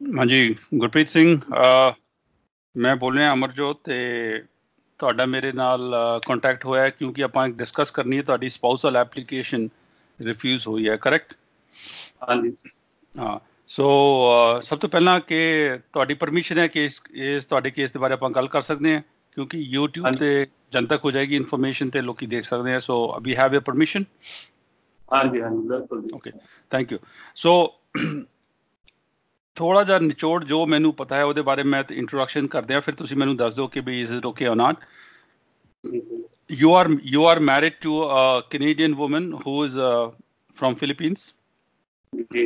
ਹਾਂਜੀ ਗੁਰਪ੍ਰੀਤ ਸਿੰਘ ਮੈਂ ਬੋਲ ਰਿਹਾ ਅਮਰਜੋਤ ਤੇ ਤੁਹਾਡਾ ਮੇਰੇ ਨਾਲ ਕੰਟੈਕਟ ਹੋਇਆ ਕਿਉਂਕਿ ਆਪਾਂ ਡਿਸਕਸ ਕਰਨੀ ਹੈ ਤੁਹਾਡੀ ਸਪਾਊਸਲ ਐਪਲੀਕੇਸ਼ਨ ਰਿਫਿਊਜ਼ ਹੋਈ ਹੈ ਕਰੈਕਟ ਹਾਂਜੀ। ਹਾਂ ਸੋ ਸਭ ਤੋਂ ਪਹਿਲਾਂ ਕਿ ਤੁਹਾਡੀ ਪਰਮਿਸ਼ਨ ਹੈ ਕਿ ਇਸ ਇਸ ਤੁਹਾਡੇ ਕੇਸ ਦੇ ਬਾਰੇ ਆਪਾਂ ਗੱਲ ਕਰ ਸਕਦੇ ਹਾਂ ਕਿਉਂਕਿ YouTube ਤੇ ਜਨਤਕ ਹੋ ਜਾਏਗੀ ਇਨਫੋਰਮੇਸ਼ਨ ਤੇ ਲੋਕੀ ਦੇਖ ਸਕਦੇ ਆ ਸੋ ਵੀ ਹੈਵ ਅ ਪਰਮਿਸ਼ਨ ਹਾਂਜੀ ਹਾਂਜੀ ਬਿਲਕੁਲ ਓਕੇ ਥੈਂਕ ਯੂ ਸੋ ਥੋੜਾ ਜਿਹਾ ਨਿਚੋੜ ਜੋ ਮੈਨੂੰ ਪਤਾ ਹੈ ਉਹਦੇ ਬਾਰੇ ਮੈਂ ਇੰਟਰੋਡਕਸ਼ਨ ਕਰਦੇ ਆ ਫਿਰ ਤੁਸੀਂ ਮੈਨੂੰ ਦੱਸ ਦਿਓ ਕਿ ਵੀ is it okay or not you are you are married to a Canadian woman who is uh, from Philippines.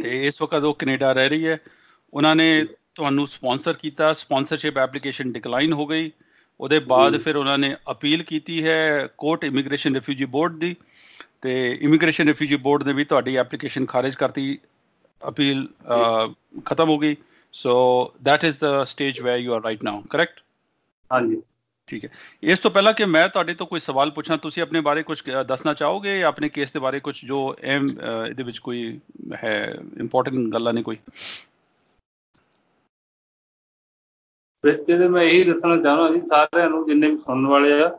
ਤੇ ਇਸ ਵਕਤ ਉਹ ਕੈਨੇਡਾ ਰਹਿ ਰਹੀ ਹੈ। ਉਹਨਾਂ ਨੇ ਤੁਹਾਨੂੰ ਸਪਾਂਸਰ ਕੀਤਾ। ਸਪਾਂਸਰਸ਼ਿਪ ਐਪਲੀਕੇਸ਼ਨ ਡਿਕਲਾਈਨ ਹੋ ਗਈ। ਉਹਦੇ ਬਾਅਦ ਫਿਰ ਉਹਨਾਂ ਨੇ ਅਪੀਲ ਕੀਤੀ ਹੈ ਕੋਰਟ ਇਮੀਗ੍ਰੇਸ਼ਨ ਰਿਫਿਊਜੀ ਬੋਰਡ ਦੀ। ਤੇ ਇਮੀਗ੍ਰੇਸ਼ਨ ਰਿਫਿਊਜੀ ਬੋਰਡ ਨੇ ਵੀ ਤੁਹਾਡੀ ਐਪਲੀਕੇਸ਼ਨ ਖਾਰਜ ਕਰਤੀ। ਅਪੀਲ ਖਤਮ ਹੋ ਗਈ ਸੋ that is the stage where you are right now correct? ਹਾਂਜੀ ਠੀਕ ਹੈ ਇਸ ਤੋਂ ਪਹਿਲਾਂ ਕਿ ਮੈਂ ਤੁਹਾਡੇ ਤੋਂ ਕੋਈ ਸਵਾਲ ਪੁੱਛਾਂ ਤੁਸੀਂ ਆਪਣੇ ਬਾਰੇ ਕੁਝ ਦੱਸਣਾ ਚਾਹੋਗੇ ਜਾਂ ਆਪਣੇ ਕੇਸ ਦੇ ਬਾਰੇ ਕੁਝ ਜੋ ਐਮ ਇਹਦੇ ਵਿੱਚ ਕੋਈ ਹੈ ਇੰਪੋਰਟੈਂਟ ਗੱਲਾਂ ਨੇ ਕੋਈ ਵਿੱਚ ਦੇ ਮੈਂ ਇਹੀ ਦੱਸਣਾ ਚਾਹਣਾ ਜੀ ਸਾਰਿਆਂ ਨੂੰ ਜਿੰਨੇ ਵੀ ਸੁਣਨ ਵਾਲੇ ਆ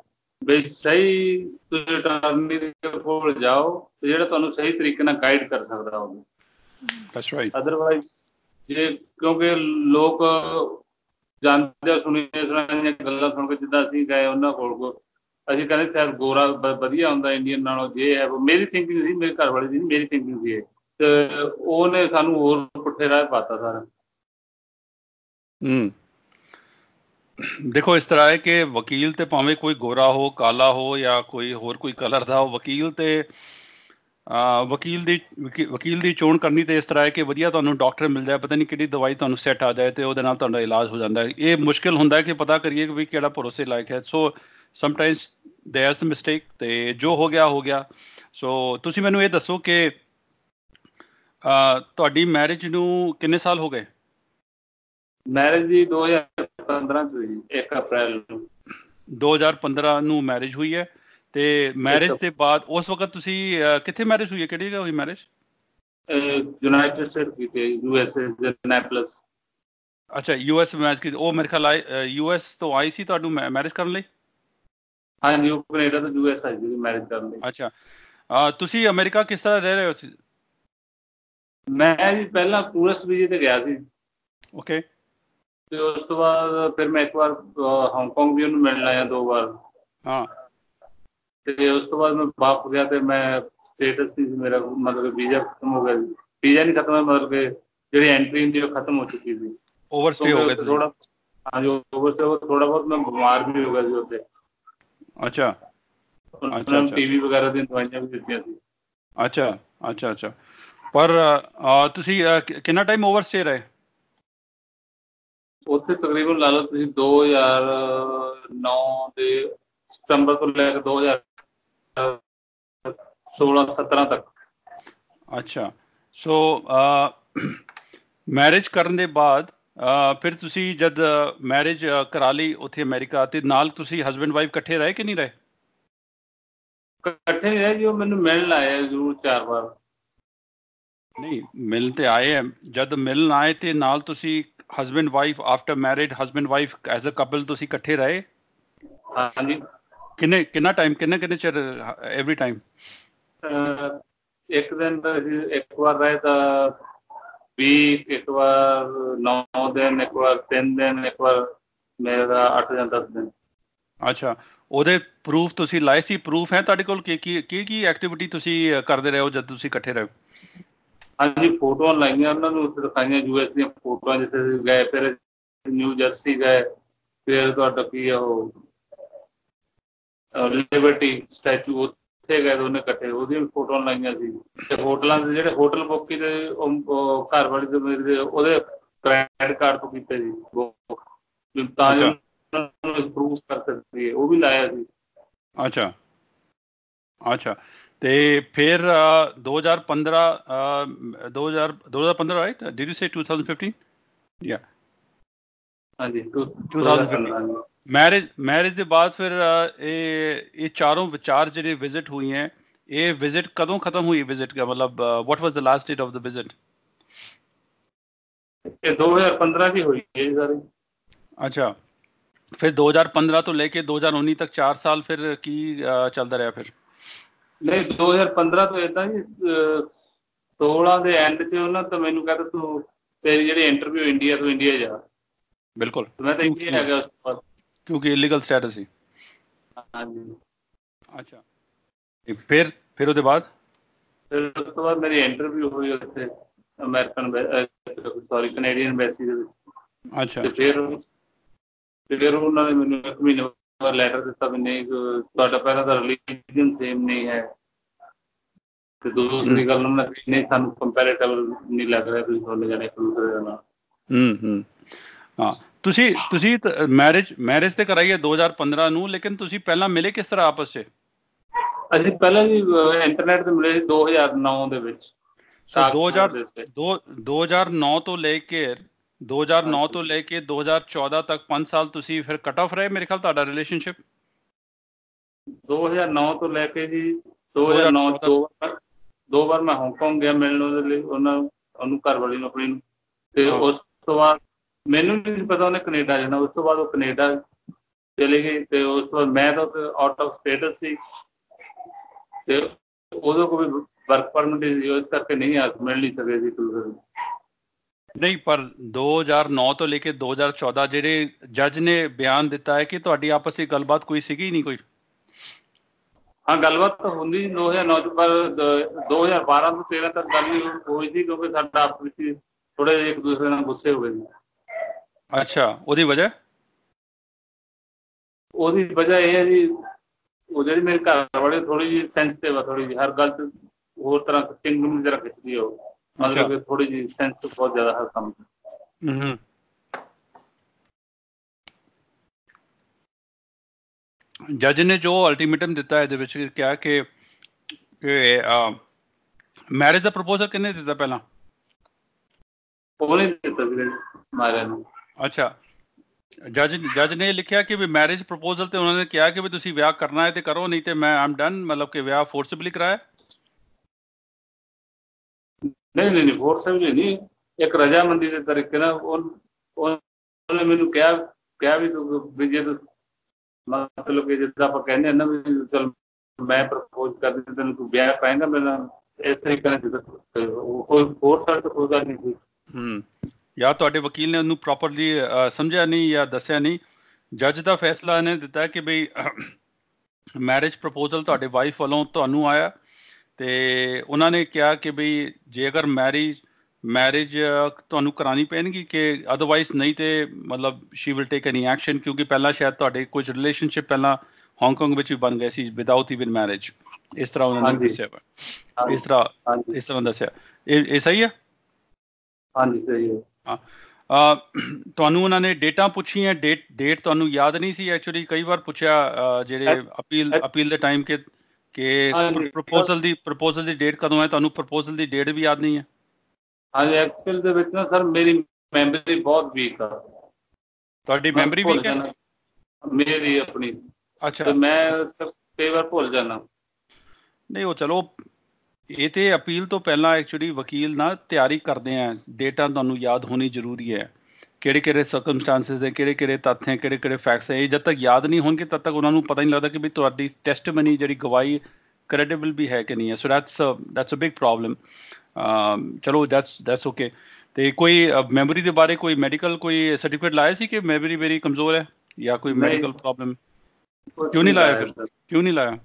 ਵੀ ਸਹੀ ਤੁਸੀਂ ਅਟਾਰਨੀ ਦੇ ਕੋਲ ਜਾਓ ਜਿਹੜਾ ਤੁਹਾਨੂੰ ਸਹੀ ਤਰੀਕੇ ਨਾਲ ਗਾਈਡ ਕਰ ਸਕਦਾ ਹੋਵੇ ਦੈਟਸ ਰਾਈਟ ਅਦਰਵਾਈਜ਼ ਜੇ ਕਿਉਂਕਿ ਲੋਕ ਜਾਂਦੇ ਸੁਣੀਆਂ ਸੁਣਾਈਆਂ ਗੱਲਾਂ ਸੁਣ ਕੇ ਜਿੱਦਾਂ ਅਸੀਂ ਗਏ ਉਹਨਾਂ ਕੋਲ ਕੋ ਅਸੀਂ ਕਹਿੰਦੇ ਸ਼ਾਇਦ ਗੋਰਾ ਵਧੀਆ ਹੁੰਦਾ ਇੰਡੀਅਨ ਨਾਲੋਂ ਜੇ ਹੈ ਮੇਰੀ ਥਿੰਕਿੰਗ ਸੀ ਮੇਰੇ ਘਰ ਵਾਲੇ ਦੀ ਮੇਰੀ ਥਿੰਕਿੰਗ ਸੀ ਤੇ ਉਹਨੇ ਸਾਨੂੰ ਹੋਰ ਪੁੱਠੇ ਰਾਹ ਪਾਤਾ ਸਾਰਾ। ਹੂੰ। ਦੇਖੋ ਇਸ ਤਰ੍ਹਾਂ ਹੈ ਕਿ ਵਕੀਲ ਤੇ ਭਾਵੇਂ ਕੋਈ ਗੋਰਾ ਹੋ ਕਾਲਾ ਹੋ ਜਾਂ ਕੋਈ ਹੋਰ ਕੋਈ ਕਲਰ ਦਾ ਹੋ ਵਕੀਲ ਤੇ ਵਕੀਲ ਦੀ ਵਕੀਲ ਦੀ ਚੋਣ ਕਰਨੀ ਤੇ ਇਸ ਤਰ੍ਹਾਂ ਹੈ ਕਿ ਵਧੀਆ ਤੁਹਾਨੂੰ ਡਾਕਟਰ ਮਿਲ ਜਾਏ ਪਤਾ ਨਹੀਂ ਕਿਹੜੀ ਦਵਾਈ ਤੁਹਾਨੂੰ ਸੈੱਟ ਆ ਜਾਏ ਤੇ ਉਹਦੇ ਨਾਲ ਤੁਹਾਡਾ ਇਲਾਜ ਹੋ ਜਾਂਦਾ ਹੈ। ਇਹ ਮੁਸ਼ਕਿਲ ਹੁੰਦਾ ਹੈ ਕਿ ਪਤਾ ਕਰੀਏ ਕਿ ਵੀ ਕਿਹੜਾ ਭਰੋਸੇ ਲਾਇਕ ਹੈ। So sometimes is a mistake ਤੇ ਜੋ ਹੋ ਗਿਆ ਹੋ ਗਿਆ। ਸੋ ਤੁਸੀਂ ਮੈਨੂੰ ਇਹ ਦੱਸੋ ਕਿ ਤੁਹਾਡੀ ਮੈਰਿਜ ਨੂੰ ਕਿੰਨੇ ਸਾਲ ਹੋ ਗਏ? ਮੈਰਿਜ ਜੀ 2015 ਚ ਹੋਈ 1 ਅਪ੍ਰੈਲ ਨੂੰ। 2015 ਨੂੰ ਮੈਰਿਜ ਹੋਈ ਹੈ। ਤੇ ਮੈਰਿਜ ਦੇ ਬਾਅਦ ਉਸ ਵਕਤ ਤੁਸੀਂ ਕਿੱਥੇ ਮੈਰਿਜ ਹੋਈ ਹੈ? ਕਿਹੜੀ ਜਗ੍ਹਾ ਹੋਈ ਮੈਰਿਜ ਯੂਨਾਈਟਿਡ ਸਟੇਟ ਕੀਤੀ ਯੂ ਐਸ ਏ ਨੈਪਲਸ ਅੱਛਾ ਯੂ ਐਸ ਮੈਰਿਜ ਕੀਤੀ। ਉਹ ਮੇਰੇ ਖਿਆਲ ਯੂ ਐਸ ਤੋਂ ਆਈ ਸੀ ਤੁਹਾਨੂੰ ਮੈਰਿਜ ਕਰਨ ਲਈ? ਹਾਂ ਨਿਊ ਕੈਨੇਡਾ ਤੋਂ U S I C marriage ਕਰਨ ਲਈ। ਅੱਛਾ। ਤੁਸੀਂ ਅਮਰੀਕਾ ਕਿਸ ਤਰ੍ਹਾਂ ਰਹਿ ਰਹੇ ਹੋ ਮੈਂ ਜੀ ਪਹਿਲਾਂ ਟੂਰਿਸਟ ਵੀਜ਼ੇ ਤੇ ਗਿਆ ਸੀ। ਓਕੇ ਤੇ ਉਸ ਤੋਂ ਬਾਅਦ ਫਿਰ ਮੈਂ ਇੱਕ ਵਾਰ ਹਾਂਗਕਾਂਗ ਵੀ ਉਹਨੂੰ ਮਿਲਣ ਆਇਆ ਦੋ ਵਾਰ। ਹਾਂ। ਤੇ ਉਸ ਤੋਂ ਬਾਅਦ ਮੈਂ ਵਾਪਸ ਗਿਆ ਤੇ ਮੈਂ ਸਟੇਟਸ ਸੀ ਮੇਰਾ ਮਤਲਬ ਵੀਜ਼ਾ ਖਤਮ ਹੋ ਗਿਆ ਸੀ। ਵੀਜ਼ਾ ਨਹੀਂ ਖਤਮ ਹੋਇਆ ਮਤਲਬ ਕਿ ਜਿਹੜੀ ਐਂਟਰੀ ਹੁੰਦੀ ਉਹ ਖਤਮ ਹੋ ਚੁੱਕੀ ਸੀ। ਓਵਰਸਟੇ ਹੋ ਗਿਆ ਥੋੜਾ ਹਾਂ ਜੋ ਓਵਰਸਟੇ ਥੋੜਾ ਬਹੁਤ ਮੈਂ ਬਿਮਾਰ ਵੀ ਹੋ ਗਿਆ ਸੀ ਉੱਥੇ। ਅੱਛਾ। ਅੱਛਾ ਅੱਛਾ। ਟੀਵੀ ਵਗੈਰਾ ਦੀਆਂ ਦਵਾਈਆਂ ਵੀ ਦਿੱਤੀਆਂ ਸੀ। ਅੱਛਾ ਅੱਛਾ ਅੱਛਾ। ਪਰ ਤੁਸੀਂ ਕਿੰਨਾ ਟਾਈਮ ਓਵਰਸਟੇ ਰਹੇ? ਉੱਥੇ ਤਕਰੀਬਨ ਲਾ ਲਓ ਤੁਸੀਂ 2009 ਦੇ ਸਤੰਬਰ ਤੋਂ ਲੈ ਕੇ 2016 17 ਤੱਕ। ਅੱਛਾ। ਸੋ ਮੈਰਿਜ ਕਰਨ ਦੇ ਬਾਅਦ ਫਿਰ ਤੁਸੀਂ ਜਦ ਮੈਰਿਜ ਕਰਾ ਲਈ ਉੱਥੇ ਅਮਰੀਕਾ ਤੇ ਨਾਲ ਤੁਸੀਂ ਹਸਬੰਡ ਵਾਈਫ ਇਕੱਠੇ ਰਹੇ ਕਿ ਨਹੀਂ ਰਹੇ? ਇਕੱਠੇ ਰਹੇ ਜੀ ਉਹ ਮੈਨੂੰ ਮਿਲਣ ਆਏ ਜ਼ਰੂਰ ਚਾਰ ਵਾਰ। ਨਹੀਂ ਮਿਲਣ ਤੇ ਆਏ ਜਦ ਮਿਲਣ ਆਏ ਤੇ ਨਾਲ ਤੁਸੀਂ husband wife after married husband wife as a couple ਤੁਸੀਂ ਇਕੱਠੇ ਰਹੇ? ਹਾਂਜੀ। ਕਿੰਨੇ ਕਿੰਨਾ ਟਾਈਮ ਕਿੰਨੇ ਕਿੰਨੇ ਚਿਰ ਐਵਰੀ ਟਾਈਮ ਇੱਕ ਦਿਨ ਇੱਕ ਵਾਰ ਰਹੇ ਤਾਂ ਵੀਕ ਇੱਕ ਵਾਰ 9 ਦਿਨ ਇੱਕ ਵਾਰ 3 ਦਿਨ ਇੱਕ ਵਾਰ ਮੇਰਾ 8 ਜਾਂ 10 ਦਿਨ। ਅੱਛਾ ਉਹਦੇ ਪ੍ਰੂਫ ਤੁਸੀਂ ਲਾਏ ਸੀ? ਪ੍ਰੂਫ ਹੈ ਤੁਹਾਡੇ ਕੋਲ? ਕੀ ਕੀ ਕੀ ਕੀ ਐਕਟੀਵਿਟੀ ਤੁਸੀਂ ਕਰਦੇ ਰਹੇ ਹੋ ਜਦ ਤੁਸੀਂ ਇਕੱਠੇ ਰਹੇ ਹਾਂਜੀ ਫੋਟੋਆਂ ਲਾਈਆਂ ਉਹਨਾਂ ਨੂੰ ਉੱਥੇ ਦਿਖਾਈਆਂ ਯੂਐਸ ਦੀਆਂ ਫੋਟੋਆਂ ਜਿੱਥੇ ਗਏ ਫਿਰ ਨਿਊ ਜਰਸੀ ਗਏ ਫਿਰ ਤੁਹਾਡਾ ਕੀ ਉਹ ਲਿਬਰਟੀ ਸਟੈਚੂ ਉੱਥੇ ਗਏ ਦੋਨੇ ਇਕੱਠੇ ਉਹਦੀਆਂ ਵੀ ਫੋਟੋਆਂ ਲਾਈਆਂ ਸੀ। ਤੇ ਹੋਟਲਾਂ ਦੇ ਜਿਹੜੇ ਹੋਟਲ ਬੁੱਕ ਕੀਤੇ ਘਰ ਵਾਲੀ ਦੇ ਮੇਰੇ ਉਹਦੇ ਕ੍ਰੈਡਿਟ ਕਾਰਡ ਤੋਂ ਕੀਤੇ ਸੀ ਤਾਂ ਜੋ ਪ੍ਰੂਫ ਕਰ ਸਕਦੀ ਹੈ ਉਹ ਵੀ ਲਾਇਆ ਸੀ। ਅੱਛਾ। ਅੱਛਾ। ਤੇ ਫਿਰ 2015 2000 2015 ਰਾਈਟ ਡਿਡ ਯੂ ਸੇ 2015 ਯਾ ਹਾਂਜੀ 2015 ਮੈਰਿਜ ਮੈਰਿਜ ਦੇ ਬਾਅਦ ਫਿਰ ਇਹ ਇਹ ਚਾਰੋਂ ਵਿਚਾਰ ਜਿਹੜੇ ਵਿਜ਼ਿਟ ਹੋਈ ਹੈ ਇਹ ਵਿਜ਼ਿਟ ਕਦੋਂ ਖਤਮ ਹੋਈ ਵਿਜ਼ਿਟ ਦਾ ਮਤਲਬ what was the last date of the visit ਇਹ 2015 ਦੀ ਹੋਈ ਹੈ ਸਾਰੀ। ਅੱਛਾ। ਫਿਰ 2015 ਤੋਂ ਲੈ ਕੇ 2019 ਤੱਕ 4 ਸਾਲ ਫਿਰ ਕੀ ਚੱਲਦਾ ਰਿਹਾ ਫਿਰ? ਨਹੀਂ 2015 ਤੋਂ ਇਦਾਂ ਅਹ, 16 ਦੇ ਐਂਡ 'ਚ ਉਹਨਾਂ ਤਾਂ ਮੈਨੂੰ ਕਹਿੰਦਾ ਤੂੰ ਤੇਰੀ ਜਿਹੜੀ ਇੰਟਰਵਿਊ ਇੰਡੀਆ ਤੋਂ ਇੰਡੀਆ ਜਾ। ਬਿਲਕੁਲ। ਮੈਂ ਤਾਂ ਉਸ ਤੋਂ ਬਾਅਦ। ਕਿਉਂਕਿ ਇਲੀਗਲ ਸਟੇਟਸ ਸੀ। ਹਾਂਜੀ। ਅੱਛਾ। ਇਹ ਫਿਰ ਫਿਰ ਉਹਦੇ ਬਾਅਦ? ਫਿਰ ਉਸ ਤੋਂ ਬਾਅਦ ਮੇਰੀ ਇੰਟਰਵਿਊ ਹੋਈ ਉੱਥੇ ਅਮਰੀਕਨ ਸੌਰੀ ਕੈਨੇਡੀਅਨ ਐਮਬੈਸੀ ਦੇ ਵਿੱਚ। ਅੱਛਾ। ਤੇ ਫਿਰ ਫਿਰ ਉਹਨਾਂ ਨੇ ਮੈਨੂੰ ਇੱਕ ਮਹੀਨੇ ਬਾਅਦ ਲੈਟਰ ਦਿੱਤਾ ਵੀ ਨਹੀਂ ਤੁਹਾਡਾ ਪਹਿਲਾਂ ਤਾਂ ਰਿਲੀਜੀਅਨ ਸੇਮ ਨਹੀਂ ਹੈ। ਤੇ ਦੂਸਰੀ ਗੱਲ ਉਹਨਾਂ ਨੇ ਨਹੀਂ ਸਾਨੂੰ ਕੰਪੈਰੀਟਿਵ ਨਹੀਂ ਲੱਗ ਰਿਹਾ ਤੁਸੀਂ ਦੋਨੇ ਜਣੇ ਇੱਕ ਦੂਸਰੇ ਦੇ ਨਾਲ ਹੂੰ ਹੂੰ। ਹਾਂ। ਤੁਸੀਂ ਤੁਸੀਂ ਮੈਰਿਜ ਮੈਰਿਜ ਤੇ ਕਰਾਈ ਹੈ 2015 ਨੂੰ ਲੇਕਿਨ ਤੁਸੀਂ ਪਹਿਲਾਂ ਮਿਲੇ ਕਿਸ ਤਰ੍ਹਾਂ ਆਪਸ 'ਚ? ਅਸੀਂ ਪਹਿਲਾਂ ਵੀ ਇੰਟਰਨੈਟ ਤੇ ਮਿਲੇ ਸੀ 2009 ਦੇ ਵਿੱਚ। ਸੋ ਡਾਕ 2000 ਦੇ ਉੱਤੇ। ਦੋ 2009 ਤੋਂ ਲੈ ਕੇ 2009 ਤੋਂ ਲੈ ਕੇ 2014 ਤੱਕ 5 ਸਾਲ ਤੁਸੀਂ ਫਿਰ ਕਟ ਆਫ ਰਹੇ ਮੇਰੇ ਖਿਆਲ ਤੁਹਾਡਾ ਰਿਲੇਸ਼ਨਸ਼ਿਪ 2009 ਤੋਂ ਲੈ ਕੇ ਜੀ 2009 ਚ ਦੋ ਵਾਰ ਦੋ ਵਾਰ ਮੈਂ ਹਾਂਗਕਾਂਗ ਗਿਆ ਮਿਲਣ ਉਹਦੇ ਲਈ ਉਹਨਾਂ ਉਹਨੂੰ ਘਰ ਵਾਲੀ ਨੂੰ ਆਪਣੀ ਨੂੰ। ਤੇ। ਉਸ ਤੋਂ ਬਾਅਦ ਮੈਨੂੰ ਨਹੀਂ ਪਤਾ ਉਹਨੇ ਕੈਨੇਡਾ ਜਾਣਾ ਉਸ ਤੋਂ ਬਾਅਦ ਉਹ ਕੈਨੇਡਾ ਚਲੇ ਗਈ ਤੇ ਉਸ ਤੋਂ ਮੈਂ ਤਾਂ ਆਊਟ ਆਫ ਸਟੇਟਸ ਸੀ ਤੇ ਉਦੋਂ ਕੋਈ ਵਰਕ ਪਰਮਿਟ ਸੀ ਇਸ ਕਰਕੇ ਨਹੀਂ ਆ ਮਿਲ ਨਹੀਂ ਸਕੇ ਸੀ ਇੱਕ ਦੂਸਰੇ ਨੂੰ ਨਹੀਂ ਪਰ 2009 ਤੋਂ ਲੈ ਕੇ 2014 ਜਿਹੜੇ ਜੱਜ ਨੇ ਬਿਆਨ ਦਿੱਤਾ ਹੈ ਕਿ ਤੁਹਾਡੀ ਆਪਸ ਵਿੱਚ ਗੱਲਬਾਤ ਕੋਈ ਸੀਗੀ ਨਹੀਂ ਕੋਈ? ਹਾਂ ਗੱਲਬਾਤ ਤਾਂ ਹੁੰਦੀ ਸੀ 2009 ਚ ਪਰ ਦ- 2012 ਤੋਂ 13 ਤੱਕ ਗੱਲ ਨਹੀਂ ਹੋਈ ਸੀ ਕਿਉਂਕਿ ਸਾਡਾ ਆਪਸ ਵਿੱਚ ਥੋੜੇ ਇੱਕ ਦੂਸਰੇ ਨਾਲ ਗੁੱਸੇ ਹੋ ਗਏ ਸੀ। ਅੱਛਾ ਉਹਦੀ ਵਜ੍ਹਾ? ਉਹਦੀ ਵਜ੍ਹਾ ਇਹ ਹੈ ਜੀ ਉਹ ਜਿਹੜੀ ਮੇਰੇ ਘਰ ਵਾਲੇ ਥੋੜੀ ਜਿਹੀ ਸੈਂਸਿਟਿਵ ਆ ਥੋੜੀ ਜਿਹੀ ਹਰ ਗੱਲ ਤੇ ਹੋਰ ਤਰ੍ਹਾਂ ਕਿੰਗਡਮ ਦੀ ਤਰ੍ਹਾਂ ਖਿੱਚਦੀ ਅੱਛਾ। ਮਤਲਬ ਕਿ ਥੋੜੀ ਜਿਹੀ ਸੈਂਸਿਟਿਵ ਬਹੁਤ ਜ਼ਿਆਦਾ ਹਰ ਕੰਮ। ਹੂੰ ਜੱਜ ਨੇ ਜੋ ਅਲਟੀਮੇਟਮ ਦਿੱਤਾ ਇਹਦੇ ਵਿੱਚ ਕਿਹਾ ਕਿ ਮੈਰਿਜ ਦਾ ਪ੍ਰਪੋਜ਼ਲ ਕਿੰਨੇ ਦਿੱਤਾ ਪਹਿਲਾਂ? ਉਹਨੇ ਦਿੱਤਾ ਸੀ ਮਾਰਿਆ ਨੂੰ। ਅੱਛਾ। ਜੱਜ ਜੱਜ ਨੇ ਲਿਖਿਆ ਕਿ ਵੀ ਮੈਰਿਜ ਪ੍ਰਪੋਜ਼ਲ ਤੇ ਉਹਨਾਂ ਨੇ ਕਿਹਾ ਕਿ ਵੀ ਤੁਸੀਂ ਵਿਆਹ ਕਰਨਾ ਹੈ ਤੇ ਕਰੋ ਨਹੀਂ ਤੇ ਮੈਂ ਆਮ ਡਨ ਮਤਲਬ ਕਿ ਵਿਆਹ ਫੋਰਸਬਲੀ ਕਰਾਇਆ। ਨਹੀਂ ਨਹੀਂ ਨਹੀਂ ਫੋਰਸਬਲੀ ਨਹੀਂ। ਇੱਕ ਰਜਾਮੰਦੀ ਦੇ ਤਰੀਕੇ ਨਾਲ ਉਹ ਉਹਨੇ ਮੈਨੂੰ ਕਿਹਾ ਕਿਹਾ ਵੀ ਤੂੰ ਵੀ ਜੇ ਮਤਲਬ ਕਿ ਜਿੱਦਾਂ ਆਪਾਂ ਕਹਿੰਦੇ ਆ ਨਾ ਵੀ ਚਲ ਮੈਂ ਪ੍ਰਪੋਜ਼ ਕਰ ਦਿੱਤਾ ਤੈਨੂੰ ਤੂੰ ਵਿਆਹ ਪਾਏਗਾ ਮੇਰੇ ਇਸ ਤਰੀਕੇ ਨਾਲ ਜਿੱਦਾਂ ਉਹ ਕੋਈ ਫੋਰਸ ਵਾਲਾ ਗੱਲ ਨਹੀਂ ਸੀ। ਹੂੰ। ਜਾਂ ਤੁਹਾਡੇ ਵਕੀਲ ਨੇ ਉਹਨੂੰ ਪ੍ਰੋਪਰਲੀ ਸਮਝਿਆ ਨਹੀਂ ਜਾਂ ਦੱਸਿਆ ਨਹੀਂ ਜੱਜ ਦਾ ਫੈਸਲਾ ਇਹਨੇ ਦਿੱਤਾ ਕਿ ਬਈ ਮੈਰਿਜ ਪ੍ਰਪੋਜ਼ਲ ਤੁਹਾਡੇ ਵਾਈਫ ਵੱਲੋਂ ਤੁਹਾਨੂੰ ਆਇਆ ਤੇ ਉਹਨਾਂ ਨੇ ਕਿਹਾ ਕਿ ਬਈ ਜੇ ਅਗਰ ਮੈਰਿਜ ਮੈਰਿਜ ਤੁਹਾਨੂੰ ਕਰਾਣੀ ਪੈਣਗੀ ਕਿ ਅਦਰਵਾਈਜ਼ ਨਹੀਂ ਤੇ ਮਤਲਬ she will take any action ਕਿਉਂਕਿ ਪਹਿਲਾਂ ਸ਼ਾਇਦ ਤੁਹਾਡੇ ਕੁਝ ਰਿਲੇਸ਼ਨਸ਼ਿਪ ਪਹਿਲਾਂ ਹਾਂਗਕਾਂਗ ਵਿੱਚ ਵੀ ਬਣ ਗਏ ਸੀ ਵਿਦਆਊਟ ਇਵਨ ਮੈਰਿਜ ਇਸ ਤਰ੍ਹਾਂ ਉਹਨਾਂ ਨੇ। ਦੱਸਿਆ। ਇਸ ਤਰ੍ਹਾਂ ਇਸ ਤਰ੍ਹਾਂ ਦੱਸਿਆ। ਇਹ ਸਹੀ ਹੈ? ਹਾਂਜੀ ਸਹੀ ਹੈ। ਤੁਹਾਨੂੰ ਉਹਨਾਂ ਨੇ ਡੇਟਾਂ ਪੁੱਛੀਆਂ ਡੇਟ ਡੇਟ ਤੁਹਾਨੂੰ ਯਾਦ ਨਹੀਂ ਸੀ ਐਕਚੁਅਲੀ ਕਈ ਵਾਰ ਪੁੱਛਿਆ ਜਿਹੜੇ ਅਪੀਲ ਅਪੀਲ ਦੇ ਟਾਈਮ ਕਿ ਕਿ। ਪ੍ਰਪੋਜ਼ਲ ਦੀ ਪ੍ਰਪੋਜ਼ਲ ਦੀ ਡੇਟ ਕਦੋਂ ਹੈ ਤੁਹਾਨੂੰ ਪ੍ਰਪੋਜ਼ਲ ਦੀ ਡੇਟ ਵੀ ਯਾਦ ਨਹੀਂ ਹੈ? ਹਾਂਜੀ ਐਕਚੁਅਲ ਦੇ ਵਿੱਚ ਨਾ ਸਰ ਮੇਰੀ ਮੈਮਰੀ ਬਹੁਤ ਵੀਕ ਆ। ਤੁਹਾਡੀ ਮੈਮਰੀ ਵੀਕ ਹੈ। ਮੇਰੀ ਆਪਣੀ। ਅੱਛਾ। ਤੇ ਮੈਂ ਕਈ ਵਾਰ ਭੁੱਲ ਜਾਣਾ ਨਹੀਂ ਉਹ ਚਲੋ ਇਹ ਤੇ ਅਪੀਲ ਤੋਂ ਪਹਿਲਾਂ ਐਕਚੁਅਲੀ ਵਕੀਲ ਨਾ ਤਿਆਰੀ ਕਰਦੇ ਆ ਡੇਟਾ ਤੁਹਾਨੂੰ ਯਾਦ ਹੋਣੀ ਜ਼ਰੂਰੀ ਹੈ। ਕਿਹੜੇ ਕਿਹੜੇ ਸਰਕਮਸਟੈਂਸਸ ਦੇ ਕਿਹੜੇ ਕਿਹੜੇ ਤੱਥ ਹੈ ਕਿਹੜੇ ਕਿਹੜੇ ਫੈਕਟਸ ਹੈ ਇਹ ਜਦ ਤੱਕ ਯਾਦ ਨਹੀਂ ਹੋਣਗੇ ਤਦ ਤੱਕ ਉਹਨਾਂ ਨੂੰ ਪਤਾ ਨਹੀਂ ਲੱਗਦਾ ਕਿ ਵੀ ਤੁਹਾਡੀ ਟੈਸਟਮਨੀ ਜਿਹੜੀ ਗਵਾਹੀ ਕ੍ਰੈਡੀਬਲ ਵੀ ਹੈ ਕਿ ਨਹੀਂ ਹੈ। So that's that's a big problem ਚਲੋ ਦੈਟਸ ਦੈਟਸ ਓਕੇ ਤੇ ਕੋਈ ਮੈਮਰੀ ਦੇ ਬਾਰੇ ਕੋਈ ਮੈਡੀਕਲ ਕੋਈ ਸਰਟੀਫਿਕੇਟ ਲਾਇਆ ਸੀ ਕਿ ਮੈਮਰੀ ਮੇਰੀ ਕਮਜ਼ੋਰ ਹੈ ਜਾਂ ਕੋਈ। ਮੈਡੀਕਲ ਪ੍ਰੋਬਲਮ ਕਿਉਂ ਨਹੀਂ ਲਾਇਆ ਫਿਰ? ਕਿਉਂ ਨਹੀਂ ਲਾਇਆ?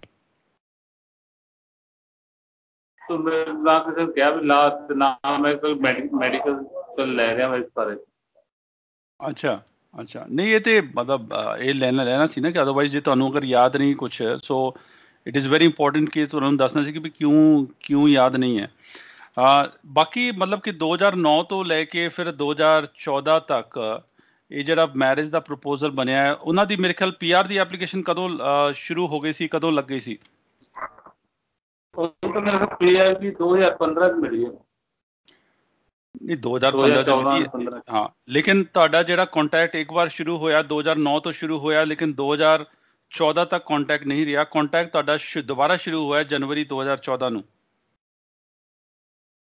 ਤੋ ਮੈਂ ਨਾ ਕਿਸੇ ਨੂੰ ਕਿਹਾ ਵੀ ਲਾ ਤੇ ਨਾ ਮੈਂ ਕੋਈ ਮੈਡੀਕਲ ਲੈ ਰਿਹਾ ਮੈਂ ਇਸ ਬਾਰੇ। ਅੱਛਾ ਅੱਛਾ। ਨਹੀਂ ਇਹ ਤੇ ਮਤਲਬ ਇਹ ਲੈਣਾ ਲੈਣਾ ਸੀ ਨਾ ਕਿ ਅਦਰਵਾਈਜ਼ ਜੇ ਤੁਹਾਨੂੰ ਅਗਰ ਯਾਦ ਨਹੀਂ ਕੁਝ so it is very important ਕਿ ਤੁਹਾਨੂੰ ਦੱਸਣਾ ਸੀ ਕਿ ਕਿਉਂ ਕਿਉਂ ਯਾਦ ਨਹੀਂ ਹੈ। ਅ, ਬਾਕੀ ਮਤਲਬ ਕਿ 2009 ਤੋਂ ਲੈ ਕੇ ਫਿਰ 2014 ਤੱਕ ਇਹ ਜਿਹੜਾ ਮੈਰਿਜ ਦਾ ਪ੍ਰਪੋਜ਼ਲ ਬਣਿਆ ਹੈ ਉਹਨਾਂ ਦੀ ਮੇਰੇ ਖਿਆਲ ਪੀਆਰ ਦੀ ਐਪਲੀਕੇਸ਼ਨ ਕਦੋਂ ਸ਼ੁਰੂ ਹੋ ਗਈ ਸੀ ਕਦੋਂ ਲੱਗ ਗਈ ਸੀ? ਉਹ ਤਾਂ ਮੇਰੇ ਕੋਲ ਕਲੀਅਰ ਵੀ 2015 ਚ ਮਿਲੀ ਹੈ ਨਹੀਂ 2015 ਚ 2014 ਮਿਲੀ ਹੈ। ਲੇਕਿਨ ਤੁਹਾਡਾ ਜਿਹੜਾ ਕੰਟੈਕਟ ਇੱਕ ਵਾਰ ਸ਼ੁਰੂ ਹੋਇਆ 2009 ਤੋਂ ਸ਼ੁਰੂ ਹੋਇਆ ਲੇਕਿਨ 2014 ਤੱਕ ਕੰਟੈਕਟ ਨਹੀਂ ਰਿਹਾ। ਕੰਟੈਕਟ ਤੁਹਾਡਾ ਦੁਬਾਰਾ ਸ਼ੁਰੂ ਹੋਇਆ ਜਨਵਰੀ 2014 ਨੂੰ।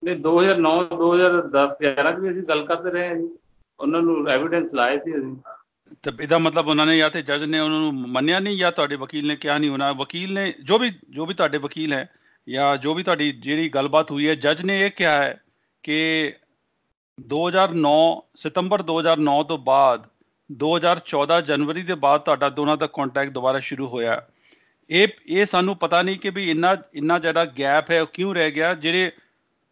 ਨੇ 2009 2010 11 ਚ ਵੀ ਅਸੀਂ ਗੱਲ ਕਰਦੇ ਰਹੇ ਜੀ। ਉਹਨਾਂ ਨੂੰ ਐਵੀਡੈਂਸ ਲਾਏ ਸੀ ਅਸੀਂ। ਤੇ ਇਹਦਾ ਮਤਲਬ ਉਹਨਾਂ ਨੇ ਜਾਂ ਤੇ ਜੱਜ ਨੇ ਉਹਨਾਂ ਨੂੰ ਮੰਨਿਆ ਨਹੀਂ ਜਾਂ ਤੁਹਾਡੇ ਵਕੀਲ ਨੇ ਕਿਹਾ ਨਹੀਂ ਉਹਨਾਂ ਵਕੀਲ ਨੇ ਜੋ ਵੀ ਜੋ ਵੀ ਤੁਹਾਡੇ ਵਕੀਲ ਹੈ ਜਾਂ ਜੋ ਵੀ ਤੁਹਾਡੀ ਜਿਹੜੀ ਗੱਲਬਾਤ ਹੋਈ ਹੈ, ਜੱਜ ਨੇ ਇਹ ਕਿਹਾ ਹੈ ਕਿ 2009 ਸਤੰਬਰ 2009 ਤੋਂ ਬਾਅਦ 2014 ਜਨਵਰੀ ਦੇ ਬਾਅਦ ਤੁਹਾਡਾ ਦੋਨਾਂ ਦਾ ਕੰਟੈਕਟ ਦੁਬਾਰਾ ਸ਼ੁਰੂ ਹੋਇਆ। ਇਹ ਇਹ ਸਾਨੂੰ ਪਤਾ ਨਹੀਂ ਕਿ ਵੀ ਇੰਨਾ ਇੰਨਾ ਜ਼ਿਆਦਾ ਗੈਪ ਹੈ, ਉਹ ਕਿਉਂ ਰਹਿ ਗਿਆ? ਜਿਹੜੇ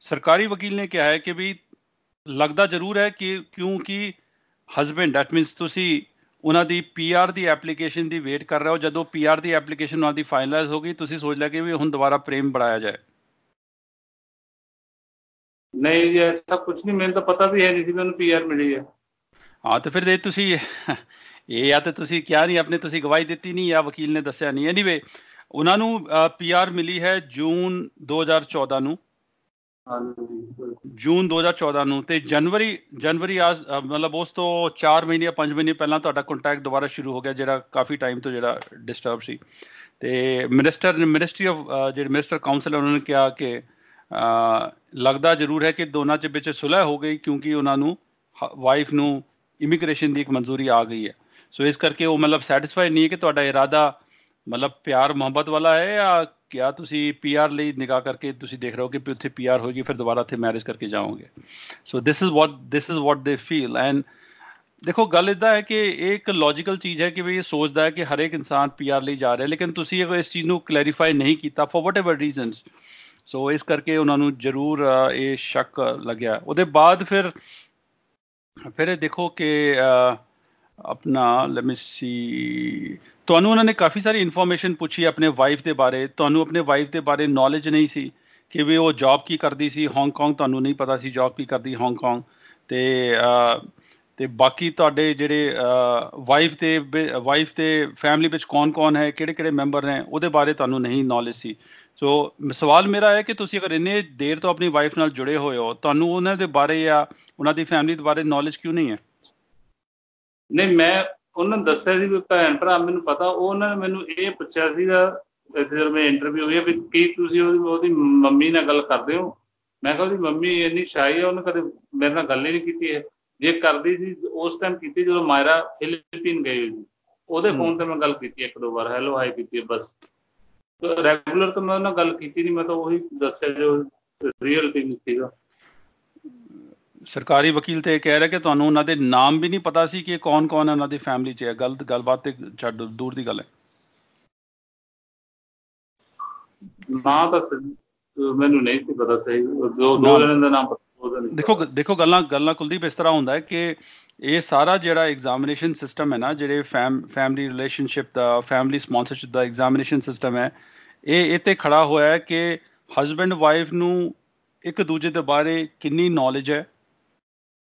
ਸਰਕਾਰੀ ਵਕੀਲ ਨੇ ਕਿਹਾ ਹੈ ਕਿ ਵੀ ਲੱਗਦਾ ਜ਼ਰੂਰ ਹੈ ਕਿ ਕਿਉਂਕਿ ਹਸਬੈਂਡ ਦੈਟ ਮੀਨਸ ਤੁਸੀਂ ਉਹਨਾਂ ਦੀ ਪੀਆਰ ਦੀ ਐਪਲੀਕੇਸ਼ਨ ਦੀ ਵੇਟ ਕਰ ਰਹੇ ਹੋ। ਜਦੋਂ ਪੀਆਰ ਦੀ ਐਪਲੀਕੇਸ਼ਨ ਉਹਨਾਂ ਦੀ ਫਾਈਨਲਾਈਜ਼ ਹੋ ਗਈ ਤੁਸੀਂ ਸੋਚ ਲਿਆ ਕਿ ਵੀ ਹੁਣ ਦੁਬਾਰਾ ਪ੍ਰੇਮ ਬੜਾਇਆ ਜਾਏ। ਨਹੀਂ ਜੀ ਐਸਾ ਕੁਝ ਨਹੀਂ ਮੈਨੂੰ ਤਾਂ ਪਤਾ ਵੀ ਹੈ ਨਹੀਂ ਸੀ ਮੈਨੂੰ ਪੀਆਰ ਮਿਲੀ ਹੈ। ਹਾਂ ਤੇ ਫਿਰ ਇਹ ਤੁਸੀਂ ਇਹ ਜਾਂ ਤੇ ਤੁਸੀਂ ਕਿਹਾ ਨਹੀਂ ਆਪਣੇ ਤੁਸੀਂ ਗਵਾਹੀ ਦਿੱਤੀ ਨਹੀਂ ਜਾਂ ਵਕੀਲ ਨੇ ਦੱਸਿਆ ਨਹੀਂ। ਐਨੀਵੇ ਉਹਨਾਂ ਨੂੰ ਪੀਆਰ ਮਿਲੀ ਹੈ ਜੂਨ 2014 ਨੂੰ। ਜੂਨ 2014 ਨੂੰ ਤੇ ਜਨਵਰੀ ਜਨਵਰੀ ਆ ਮਤਲਬ ਉਸ ਤੋਂ 4 ਮਹੀਨੇ ਜਾਂ 5 ਮਹੀਨੇ ਪਹਿਲਾਂ ਤੁਹਾਡਾ ਕੰਟੈਕਟ ਦੁਬਾਰਾ ਸ਼ੁਰੂ ਹੋ ਗਿਆ, ਜਿਹੜਾ ਕਾਫੀ ਟਾਈਮ ਤੋਂ ਜਿਹੜਾ ਡਿਸਟਰਬ ਸੀ। ਤੇ ਮਿਨਿਸਟਰ ਮਿਨਿਸਟਰੀ ਆਫ ਜਿਹੜੇ ਮਿਨਿਸਟਰ ਕਾਉਂਸਲ ਉਹਨਾਂ ਨੇ ਕਿਹਾ ਕਿ ਲੱਗਦਾ ਜ਼ਰੂਰ ਹੈ ਕਿ ਦੋਨਾਂ ਚ ਵਿੱਚ ਸੁਲਹ ਹੋ ਗਈ ਕਿਉਂਕਿ ਉਹਨਾਂ ਨੂੰ ਵਾਈਫ ਨੂੰ ਇਮੀਗ੍ਰੇਸ਼ਨ ਦੀ ਇੱਕ ਮਨਜ਼ੂਰੀ ਆ ਗਈ ਹੈ। ਸੋ ਇਸ ਕਰਕੇ ਉਹ ਮਤਲਬ ਸੈਟੀਸਫਾਈ ਨਹੀਂ ਹੈ ਕਿ ਤੁਹਾਡਾ ਇਰਾਦਾ ਮਤਲਬ ਪਿਆਰ ਮੁਹੱਬਤ ਵਾਲਾ ਹੈ ਜਾਂ ਕਿਆ ਤੁਸੀਂ ਪੀਆਰ ਲਈ ਨਿਗਾਹ ਕਰਕੇ ਤੁਸੀਂ ਦੇਖ ਰਹੇ ਹੋ ਕਿ ਉੱਥੇ ਪੀਆਰ ਹੋਏਗੀ, ਫਿਰ ਦੁਬਾਰਾ ਉੱਥੇ ਮੈਰਿਜ ਕਰਕੇ ਜਾਓਗੇ? So this is what this is what they feel and ਦੇਖੋ, ਗੱਲ ਇਦਾਂ ਹੈ ਕਿ ਇਹ ਇੱਕ ਲੌਜੀਕਲ ਚੀਜ਼ ਹੈ ਕਿ ਵੀ ਇਹ ਸੋਚਦਾ ਹੈ ਕਿ ਹਰ ਇੱਕ ਇਨਸਾਨ ਪੀਆਰ ਲਈ ਜਾ ਰਿਹਾ ਲੇਕਿਨ ਤੁਸੀਂ ਇਹ ਇਸ ਚੀਜ਼ ਨੂੰ ਕਲੈਰੀਫਾਈ ਨਹੀਂ ਕੀਤਾ ਫॉर ਵਟਐਵਰ ਰੀਜ਼ਨਸ ਸੋ ਇਸ ਕਰਕੇ ਉਹਨਾਂ ਨੂੰ ਜ਼ਰੂਰ ਇਹ ਸ਼ੱਕ ਲੱਗਿਆ। ਉਹਦੇ ਬਾਅਦ ਫਿਰ ਫਿਰ ਇਹ ਦੇਖੋ ਕਿ ਆਪਣਾ ਲੈਟ ਮੀ ਸੀ ਤੁਹਾਨੂੰ ਉਹਨਾਂ ਨੇ ਕਾਫੀ ਸਾਰੀ ਇਨਫੋਰਮੇਸ਼ਨ ਪੁੱਛੀ ਆਪਣੇ ਵਾਈਫ ਦੇ ਬਾਰੇ। ਤੁਹਾਨੂੰ ਆਪਣੇ ਵਾਈਫ ਦੇ ਬਾਰੇ ਨੌਲੇਜ ਨਹੀਂ ਸੀ ਕਿ ਵੀ ਉਹ ਜੌਬ ਕੀ ਕਰਦੀ ਸੀ। ਹਾਂਗਕਾਂਗ ਤੁਹਾਨੂੰ ਨਹੀਂ ਪਤਾ ਸੀ ਜੌਬ ਕੀ ਕਰਦੀ ਹਾਂਗਕਾਂਗ ਤੇ ਤੇ ਬਾਕੀ ਤੁਹਾਡੇ ਜਿਹੜੇ ਵਾਈਫ ਤੇ ਵਾਈਫ ਤੇ ਫੈਮਿਲੀ ਵਿੱਚ ਕੌਣ-ਕੌਣ ਹੈ ਕਿਹੜੇ-ਕਿਹੜੇ ਮੈਂਬਰ ਨੇ, ਉਹਦੇ ਬਾਰੇ ਤੁਹਾਨੂੰ ਨਹੀਂ ਨੌਲੇਜ ਸੀ। ਸੋ ਸਵਾਲ ਮੇਰਾ ਹੈ ਕਿ ਤੁਸੀਂ ਅਗਰ ਇੰਨੇ ਦੇਰ ਤੋਂ ਆਪਣੀ ਵਾਈਫ ਨਾਲ ਜੁੜੇ ਹੋਏ ਹੋ, ਤੁਹਾਨੂੰ ਉਹਨਾਂ ਦੇ ਬਾਰੇ ਜਾਂ ਉਹਨਾਂ ਦੀ ਫੈਮਿਲੀ ਦੇ ਬਾਰੇ ਨੌਲੇਜ ਕਿਉਂ ਨਹੀਂ ਹੈ? ਨਹੀਂ, ਮੈਂ ਉਹਨਾਂ ਦੱਸਿਆ ਸੀ ਵੀ ਭੈਣ ਭਰਾ ਮੈਨੂੰ ਪਤਾ ਉਹ ਉਹਨਾਂ ਨੇ ਮੈਨੂੰ ਇਹ ਪੁੱਛਿਆ ਸੀਗਾ ਜਦੋਂ ਮੈਂ ਇੰਟਰਵਿਊ ਹੋਈ ਵੀ ਕੀ ਤੁਸੀਂ ਉਹਦੀ ਮੰਮੀ ਨਾਲ ਗੱਲ ਕਰਦੇ ਹੋ? ਮੈਂ ਕਿਹਾ ਉਹਦੀ ਮੰਮੀ ਇੰਨੀ ਸ਼ਾਈ ਹੈ ਉਹਨੇ ਕਦੇ ਮੇਰੇ ਨਾਲ ਗੱਲ ਹੀ ਨਹੀਂ ਕੀਤੀ ਹੈ। ਜੇ ਕਰਦੀ ਸੀ ਉਸ ਟਾਈਮ ਕੀਤੀ ਜਦੋਂ ਮਾਇਰਾ ਫਿਲੀਪੀਨ ਗਈ ਸੀ। ਉਹਦੇ ਫੋਨ ਤੇ ਮੈਂ ਗੱਲ ਕੀਤੀ ਇੱਕ ਦੋ ਵਾਰ ਹੈਲੋ ਹਾਈ ਕੀਤੀ ਬਸ। ਰੈਗੂਲਰ ਤਾਂ ਮੈਂ ਉਹਨਾਂ ਗੱਲ ਕੀਤੀ ਨਹੀਂ ਮੈਂ ਤਾਂ ਉਹੀ ਦੱਸਿਆ ਜੋ ਰੀਅਲ ਥਿੰਗ ਸੀਗਾ। ਸਰਕਾਰੀ ਵਕੀਲ ਤੇ ਕਹਿ ਰਿਹਾ ਕਿ ਤੁਹਾਨੂੰ ਉਹਨਾਂ ਦੇ ਨਾਮ ਵੀ ਨਹੀਂ ਪਤਾ ਸੀ ਕਿ ਕੌਣ-ਕੌਣ ਉਹਨਾਂ ਦੀ ਫੈਮਿਲੀ 'ਚ ਹੈ। ਗਲਤ ਗੱਲਬਾਤ ਤੇ ਛੱਡ ਦੂਰ ਦੀ ਗੱਲ ਹੈ। ਨਾ ਤਾਂ ਮੈਨੂੰ ਨਹੀਂ ਸੀ ਪਤਾ ਸਹੀ। ਦੋ ਦੋ ਜਣਾਂ ਦਾ ਨਾਮ ਦੇਖੋ ਦੇਖੋ ਗੱਲਾਂ ਗੱਲਾਂ ਕੁਲਦੀਪ ਇਸ ਤਰ੍ਹਾਂ ਹੁੰਦਾ ਹੈ ਕਿ ਇਹ ਸਾਰਾ ਜਿਹੜਾ ਐਗਜ਼ਾਮੀਨੇਸ਼ਨ ਸਿਸਟਮ ਹੈ ਨਾ ਜਿਹੜੇ ਫੈਮਿਲੀ ਰਿਲੇਸ਼ਨਸ਼ਿਪ ਦਾ ਫੈਮਿਲੀ ਸਪਾਂਸਰਸ਼ਿਪ ਦਾ ਐਗਜ਼ਾਮੀਨੇਸ਼ਨ ਸਿਸਟਮ ਹੈ ਇਹ ਤੇ ਖੜਾ ਹੋਇਆ ਹੈ ਕਿ ਹਸਬੰਡ ਵਾਈਫ ਨੂੰ ਇੱਕ ਦੂਜੇ ਦੇ ਬਾਰੇ ਕਿੰਨੀ ਨੌਲੇਜ ਹੈ।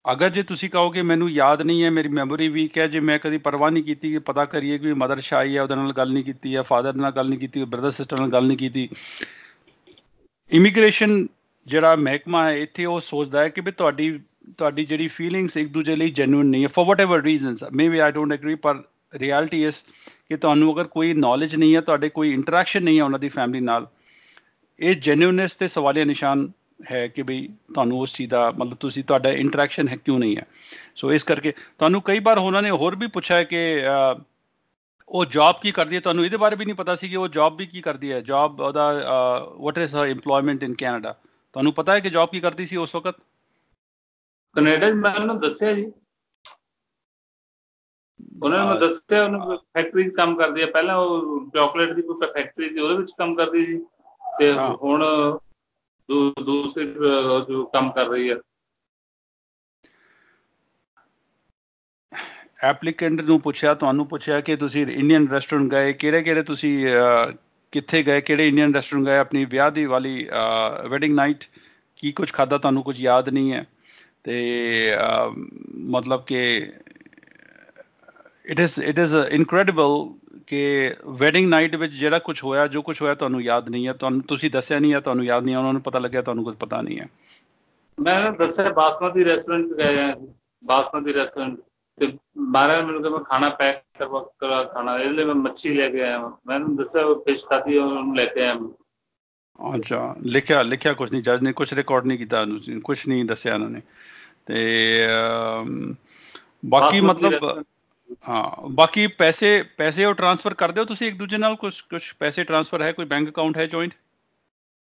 ਅਗਰ ਜੇ ਤੁਸੀਂ ਕਹੋ ਕਿ ਮੈਨੂੰ ਯਾਦ ਨਹੀਂ ਹੈ, ਮੇਰੀ ਮੈਮੋਰੀ ਵੀਕ ਹੈ, ਜੇ ਮੈਂ ਕਦੀ ਪਰਵਾਹ ਨਹੀਂ ਕੀਤੀ ਕਿ ਪਤਾ ਕਰੀਏ ਕਿ ਮਦਰ ਸ਼ਾਈ ਹੈ, ਉਹਦੇ ਨਾਲ ਗੱਲ ਨਹੀਂ ਕੀਤੀ ਹੈ ਫਾਦਰ ਨਾਲ ਗੱਲ ਨਹੀਂ ਕੀਤੀ ਬ੍ਰਦਰ ਸਿਸਟਰ ਨਾਲ ਗੱਲ ਨਹੀਂ ਕੀਤੀ। ਇਮੀਗ੍ਰੇਸ਼ਨ ਜਿਹੜਾ ਮਹਿਕਮਾ ਹੈ, ਇੱਥੇ ਉਹ ਸੋਚਦਾ ਹੈ ਕਿ ਵੀ ਤੁਹਾਡੀ ਤੁਹਾਡੀ ਜਿਹੜੀ ਫੀਲਿੰਗਸ ਇੱਕ ਦੂਜੇ ਲਈ ਜੈਨੂਇਨ ਨਹੀਂ ਹੈ for whatever reasons maybe I don't agree ਪਰ ਰਿਐਲਿਟੀ ਇਸ ਕਿ ਤੁਹਾਨੂੰ ਅਗਰ ਕੋਈ ਨੌਲੇਜ ਨਹੀਂ ਹੈ, ਤੁਹਾਡੇ ਕੋਈ ਇੰਟਰੈਕਸ਼ਨ ਨਹੀਂ ਹੈ ਉਹਨਾਂ ਦੀ ਫੈਮਿਲੀ ਨਾਲ, ਇਹ ਜੈਨੂਇਨਨੈਸ ਤੇ ਸਵਾਲੀਆ ਨਿਸ਼ਾਨ ਹੈ ਕਿ ਬਈ ਤੁਹਾਨੂੰ ਉਸ ਚੀਜ਼ ਦਾ ਮਤਲਬ ਤੁਸੀਂ ਤੁਹਾਡਾ ਇੰਟਰੈਕਸ਼ਨ ਹੈ ਕਿਉਂ ਨਹੀਂ ਹੈ? ਸੋ ਇਸ ਕਰਕੇ ਤੁਹਾਨੂੰ ਕਈ ਵਾਰ ਉਹਨਾਂ ਨੇ ਹੋਰ ਵੀ ਪੁੱਛਿਆ ਕਿ ਉਹ ਜੌਬ ਕੀ ਕਰਦੀ ਹੈ? ਤੁਹਾਨੂੰ ਇਹਦੇ ਬਾਰੇ ਵੀ ਨਹੀਂ ਪਤਾ ਸੀ ਕਿ ਉਹ ਜੌਬ ਵੀ ਕੀ ਕਰਦੀ ਹੈ? ਜੌਬ ਉਹਦਾ what is her employment in Canada ਤੁਹਾਨੂੰ ਪਤਾ ਹੈ ਕਿ ਜੌਬ ਕੀ ਕਰਦੀ ਸੀ ਉਸ ਵਕਤ? ਕੈਨੇਡਾ ਮੈਂ ਉਹਨੂੰ ਦੱਸਿਆ ਜੀ। ਉਹਨਾਂ ਨੇ ਦੱਸਿਆ ਉਹਨੂੰ ਫੈਕਟਰੀ 'ਚ ਕੰਮ ਕਰਦੀ ਹੈ। ਪਹਿਲਾਂ ਉਹ ਚਾਕਲੇਟ ਦੀ ਕੋਈ ਫੈਕਟਰੀ ਸੀ ਉਹਦੇ ਵਿੱਚ ਕੰਮ ਕਰਦੀ ਸੀ। ਤੇ ਹੁਣ ਦੂਸਰੇ ਜੋ ਕੰਮ ਕਰ ਰਹੀ ਹੈ। ਐਪਲੀਕੈਂਟ ਨੂੰ ਪੁੱਛਿਆ, ਤੁਹਾਨੂੰ ਪੁੱਛਿਆ ਕਿ ਤੁਸੀਂ ਇੰਡੀਅਨ ਰੈਸਟੋਰੈਂਟ ਗਏ ਕਿਹੜੇ ਕਿਹੜੇ ਤੁਸੀਂ ਕਿੱਥੇ ਗਏ, ਕਿਹੜੇ ਇੰਡੀਅਨ ਰੈਸਟੋਰੈਂਟ ਗਏ, ਆਪਣੀ ਵਿਆਹ ਦੀ ਵਾਲੀ ਵੈਡਿੰਗ ਨਾਈਟ ਕੀ ਕੁਝ ਖਾਦਾ ਤੁਹਾਨੂੰ ਕੁਝ ਯਾਦ ਨਹੀਂ ਹੈ? ਤੇ ਮਤਲਬ ਕਿ it is it is incredible ਕਿ ਵੈਡਿੰਗ ਨਾਈਟ ਵਿੱਚ ਜਿਹੜਾ ਕੁਝ ਹੋਇਆ ਜੋ ਕੁਝ ਹੋਇਆ ਤੁਹਾਨੂੰ ਯਾਦ ਨਹੀਂ ਹੈ ਤੁਹਾਨੂੰ ਤੁਸੀਂ ਦੱਸਿਆ ਨਹੀਂ ਹੈ ਤੁਹਾਨੂੰ ਯਾਦ ਨਹੀਂ ਉਹਨਾਂ ਨੂੰ ਪਤਾ ਲੱਗਿਆ ਤੁਹਾਨੂੰ ਕੁਝ ਪਤਾ ਨਹੀਂ ਹੈ। ਮੈਂ ਦੱਸਿਆ ਬਾਸਮਤੀ ਰੈਸਟੋਰੈਂਟ ਗਏ ਆ ਬਾਸਮਤੀ ਰੈਸਟੋਰੈਂਟ ਤੇ 12 ਮਿੰਟ ਦਾ ਮੈਂ ਖਾਣਾ ਪੈਕ ਕਰਵਾ ਕਰ ਖਾਣਾ ਇਹਦੇ ਲਈ ਮੈਂ ਮੱਛੀ ਲੈ ਕੇ ਆਇਆ ਮੈਂ ਦੱਸਿਆ ਫਿਸ਼ ਖਾਦੀ ਉਹਨੂੰ ਲੈ ਕੇ ਆਇਆ ਅੱਛਾ ਲਿਖਿਆ ਲਿਖਿਆ ਕੁਝ ਨਹੀਂ ਜੱਜ ਨੇ ਕੁਝ ਰਿਕਾਰਡ ਨਹੀਂ ਕੀਤਾ ਕੁਝ ਨਹੀਂ ਦੱਸਿਆ ਉਹਨਾਂ ਨੇ। ਤੇ ਬਾਕੀ ਮਤਲਬ ਹਾਂ ਬਾਕੀ ਪੈਸੇ ਪੈਸੇ ਉਹ ਟ੍ਰਾਂਸਫਰ ਕਰਦੇ ਹੋ ਤੁਸੀਂ ਇੱਕ ਦੂਜੇ ਨਾਲ ਕੁਝ ਕੁਝ ਪੈਸੇ ਟ੍ਰਾਂਸਫਰ ਹੈ ਕੋਈ ਬੈਂਕ ਅਕਾਊਂਟ ਹੈ ਜੁਆਇੰਟ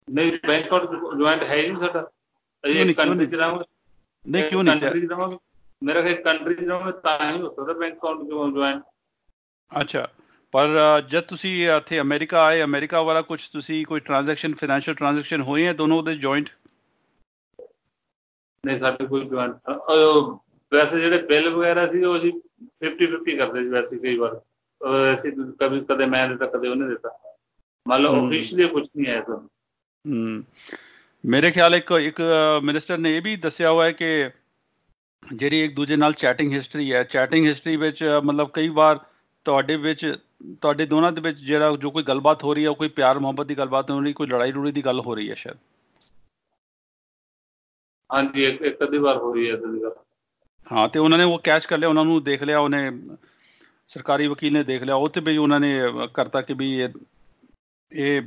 ਨਹੀਂ ਬੈਂਕ ਅਕਾਊਂਟ ਜੁਆਇੰਟ ਹੈ ਹੀ ਨਹੀਂ ਸਾਡਾ ਅਜੇ ਕੰਟਰੀ ਚ ਰਹਾਂਗੇ ਨਹੀਂ ਕਿਉਂ ਨਹੀਂ ਮੇਰਾ ਕਿ ਕੰਟਰੀ ਚ ਰਹਾਂਗੇ ਤਾਂ ਹੀ ਹੋ ਸਕਦਾ ਬੈਂਕ ਅਕਾਊਂਟ ਜੁਆਇੰਟ ਅੱਛਾ ਪਰ ਜਦ ਤੁਸੀਂ ਇੱਥੇ ਅਮਰੀਕਾ ਆਏ ਅਮਰੀਕਾ ਵਾਲਾ ਕੁਝ ਤੁਸੀਂ ਕੋਈ ਟ੍ਰਾਂਜੈਕਸ਼ਨ ਫਾਈਨੈਂਸ਼ੀਅਲ ਟ੍ਰਾਂਜੈਕਸ਼ਨ ਹੋਏ ਹੈ ਦੋਨੋਂ ਦੇ ਜੁਆਇੰਟ ਨਹੀਂ ਸਾਡੇ ਕੋਈ ਜੁਆਇੰਟ ਵੈਸੇ ਜਿਹੜੇ ਬਿੱਲ ਵਗੈਰਾ ਸੀ ਉਹ ਜੀ 50 50 ਕਰਦੇ ਸੀ ਵੈਸੇ ਕਈ ਵਾਰ। ਐਸੀ ਕਦੇ ਕਦੇ ਮੈਂ ਦਿੱਤਾ ਕਦੇ ਉਹਨੇ ਦਿੱਤਾ। ਮੰਨ ਲਓ ਆਫੀਸ਼ੀਅਲੀ ਕੁਝ ਨਹੀਂ ਆਇਆ ਤੁਹਾਨੂੰ ਹੂੰ। ਮੇਰੇ ਖਿਆਲ ਇੱਕ ਇੱਕ ਮਿਨਿਸਟਰ ਨੇ ਇਹ ਵੀ ਦੱਸਿਆ ਹੋਇਆ ਹੈ ਕਿ ਜਿਹੜੀ ਇੱਕ ਦੂਜੇ ਨਾਲ ਚੈਟਿੰਗ ਹਿਸਟਰੀ ਹੈ ਚੈਟਿੰਗ ਹਿਸਟਰੀ ਵਿੱਚ ਮਤਲਬ ਕਈ ਵਾਰ ਤੁਹਾਡੇ ਵਿੱਚ ਤੁਹਾਡੇ ਦੋਨਾਂ ਦੇ ਵਿੱਚ ਜਿਹੜਾ ਜੋ ਕੋਈ ਗੱਲਬਾਤ ਹੋ ਰਹੀ ਹੈ ਕੋਈ ਪਿਆਰ ਮੁਹੱਬਤ ਦੀ ਗੱਲਬਾਤ ਹੋ ਰਹੀ ਕੋਈ ਲੜਾਈ ਰੂੜੀ ਦੀ ਗੱਲ ਹੋ ਰਹੀ ਹੈ ਸ਼ਾਇਦ। ਹਾਂਜੀ ਇੱਕ ਇੱਕ ਅੱਧੀ ਵਾਰ ਹੋ ਰਹੀ ਹੈ ਇਦਾਂ ਦੀ ਗੱਲ ਹਾਂ, ਤੇ ਉਹਨਾਂ ਨੇ ਉਹ ਕੈਚ ਕਰ ਲਿਆ, ਉਹਨਾਂ ਨੂੰ ਦੇਖ ਲਿਆ, ਉਹਨੇ ਸਰਕਾਰੀ ਵਕੀਲ ਨੇ ਦੇਖ ਲਿਆ, ਉਹ ਤੇ ਵੀ ਉਹਨਾਂ ਨੇ ਕਰਤਾ ਕਿ ਵੀ ਇਹ ਇਹ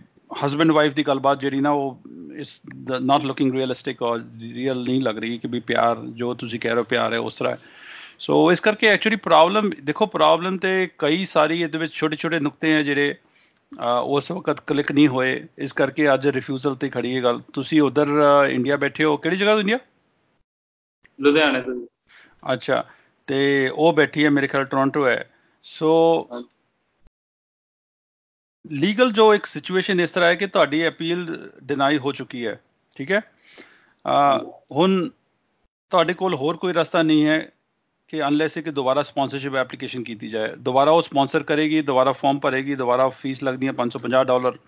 ਹਸਬੰਡ ਵਾਈਫ ਦੀ ਗੱਲਬਾਤ ਜਿਹੜੀ ਨਾ, ਉਹ ਇਸ ਨਾਟ ਲੁਕਿੰਗ ਰੀਅਲਿਸਟਿਕ ਔਰ ਰੀਅਲ ਨਹੀਂ ਲੱਗ ਰਹੀ ਕਿ ਵੀ ਪਿਆਰ, ਜੋ ਤੁਸੀਂ ਕਹਿ ਰਹੇ ਹੋ ਪਿਆਰ ਹੈ, ਉਸ ਤਰ੍ਹਾਂ ਸੋ ਇਸ ਕਰਕੇ ਐਕਚੁਅਲੀ ਪ੍ਰੋਬਲਮ ਦੇਖੋ ਪ੍ਰੋਬਲਮ ਤੇ ਕਈ ਸਾਰੀ ਇਹਦੇ ਵਿੱਚ ਛੋਟੇ ਛੋਟੇ ਨੁਕਤੇ ਆ ਜਿਹੜੇ ਉਸ ਵਕਤ ਕਲਿੱਕ ਨਹੀਂ ਹੋਏ। ਇਸ ਕਰਕੇ ਅੱਜ ਰਿਫਿਊਜ਼ਲ ਤੇ ਖੜੀ ਹੈ ਗੱਲ। ਤੁਸੀਂ ਉਧਰ ਇੰਡੀਆ ਬੈਠੇ ਹੋ। ਕਿਹੜੀ ਜਗ੍ਹਾ ਤੋਂ ਇੰਡੀਆ ਲੁਧਿਆਣੇ ਤੋਂ ਅੱਛਾ, ਤੇ ਉਹ ਬੈਠੀ ਹੈ ਮੇਰੇ ਖਿਆਲ ਟੋਰਾਂਟੋ ਹੈ। ਸੋ ਲੀਗਲ ਜੋ ਇੱਕ ਸਿਚੁਏਸ਼ਨ ਇਸ ਤਰ੍ਹਾਂ ਹੈ ਕਿ ਤੁਹਾਡੀ ਅਪੀਲ ਡਿਨਾਈ ਹੋ ਚੁੱਕੀ ਹੈ, ਠੀਕ ਹੈ? ਹੁਣ ਤੁਹਾਡੇ ਕੋਲ ਹੋਰ ਕੋਈ ਰਸਤਾ ਨਹੀਂ ਹੈ ਕਿ ਅਨਲੈਸ ਕਿ ਦੁਬਾਰਾ ਸਪਾਂਸਰਸ਼ਿਪ ਐਪਲੀਕੇਸ਼ਨ ਕੀਤੀ ਜਾਏ। ਦੁਬਾਰਾ ਉਹ ਸਪਾਂਸਰ ਕਰੇਗੀ, ਦੁਬਾਰਾ ਫਾਰਮ ਭਰੇਗੀ, ਦੁਬਾਰਾ ਫੀਸ ਲੱਗਦੀ ਹੈ 550 ਡਾਲਰ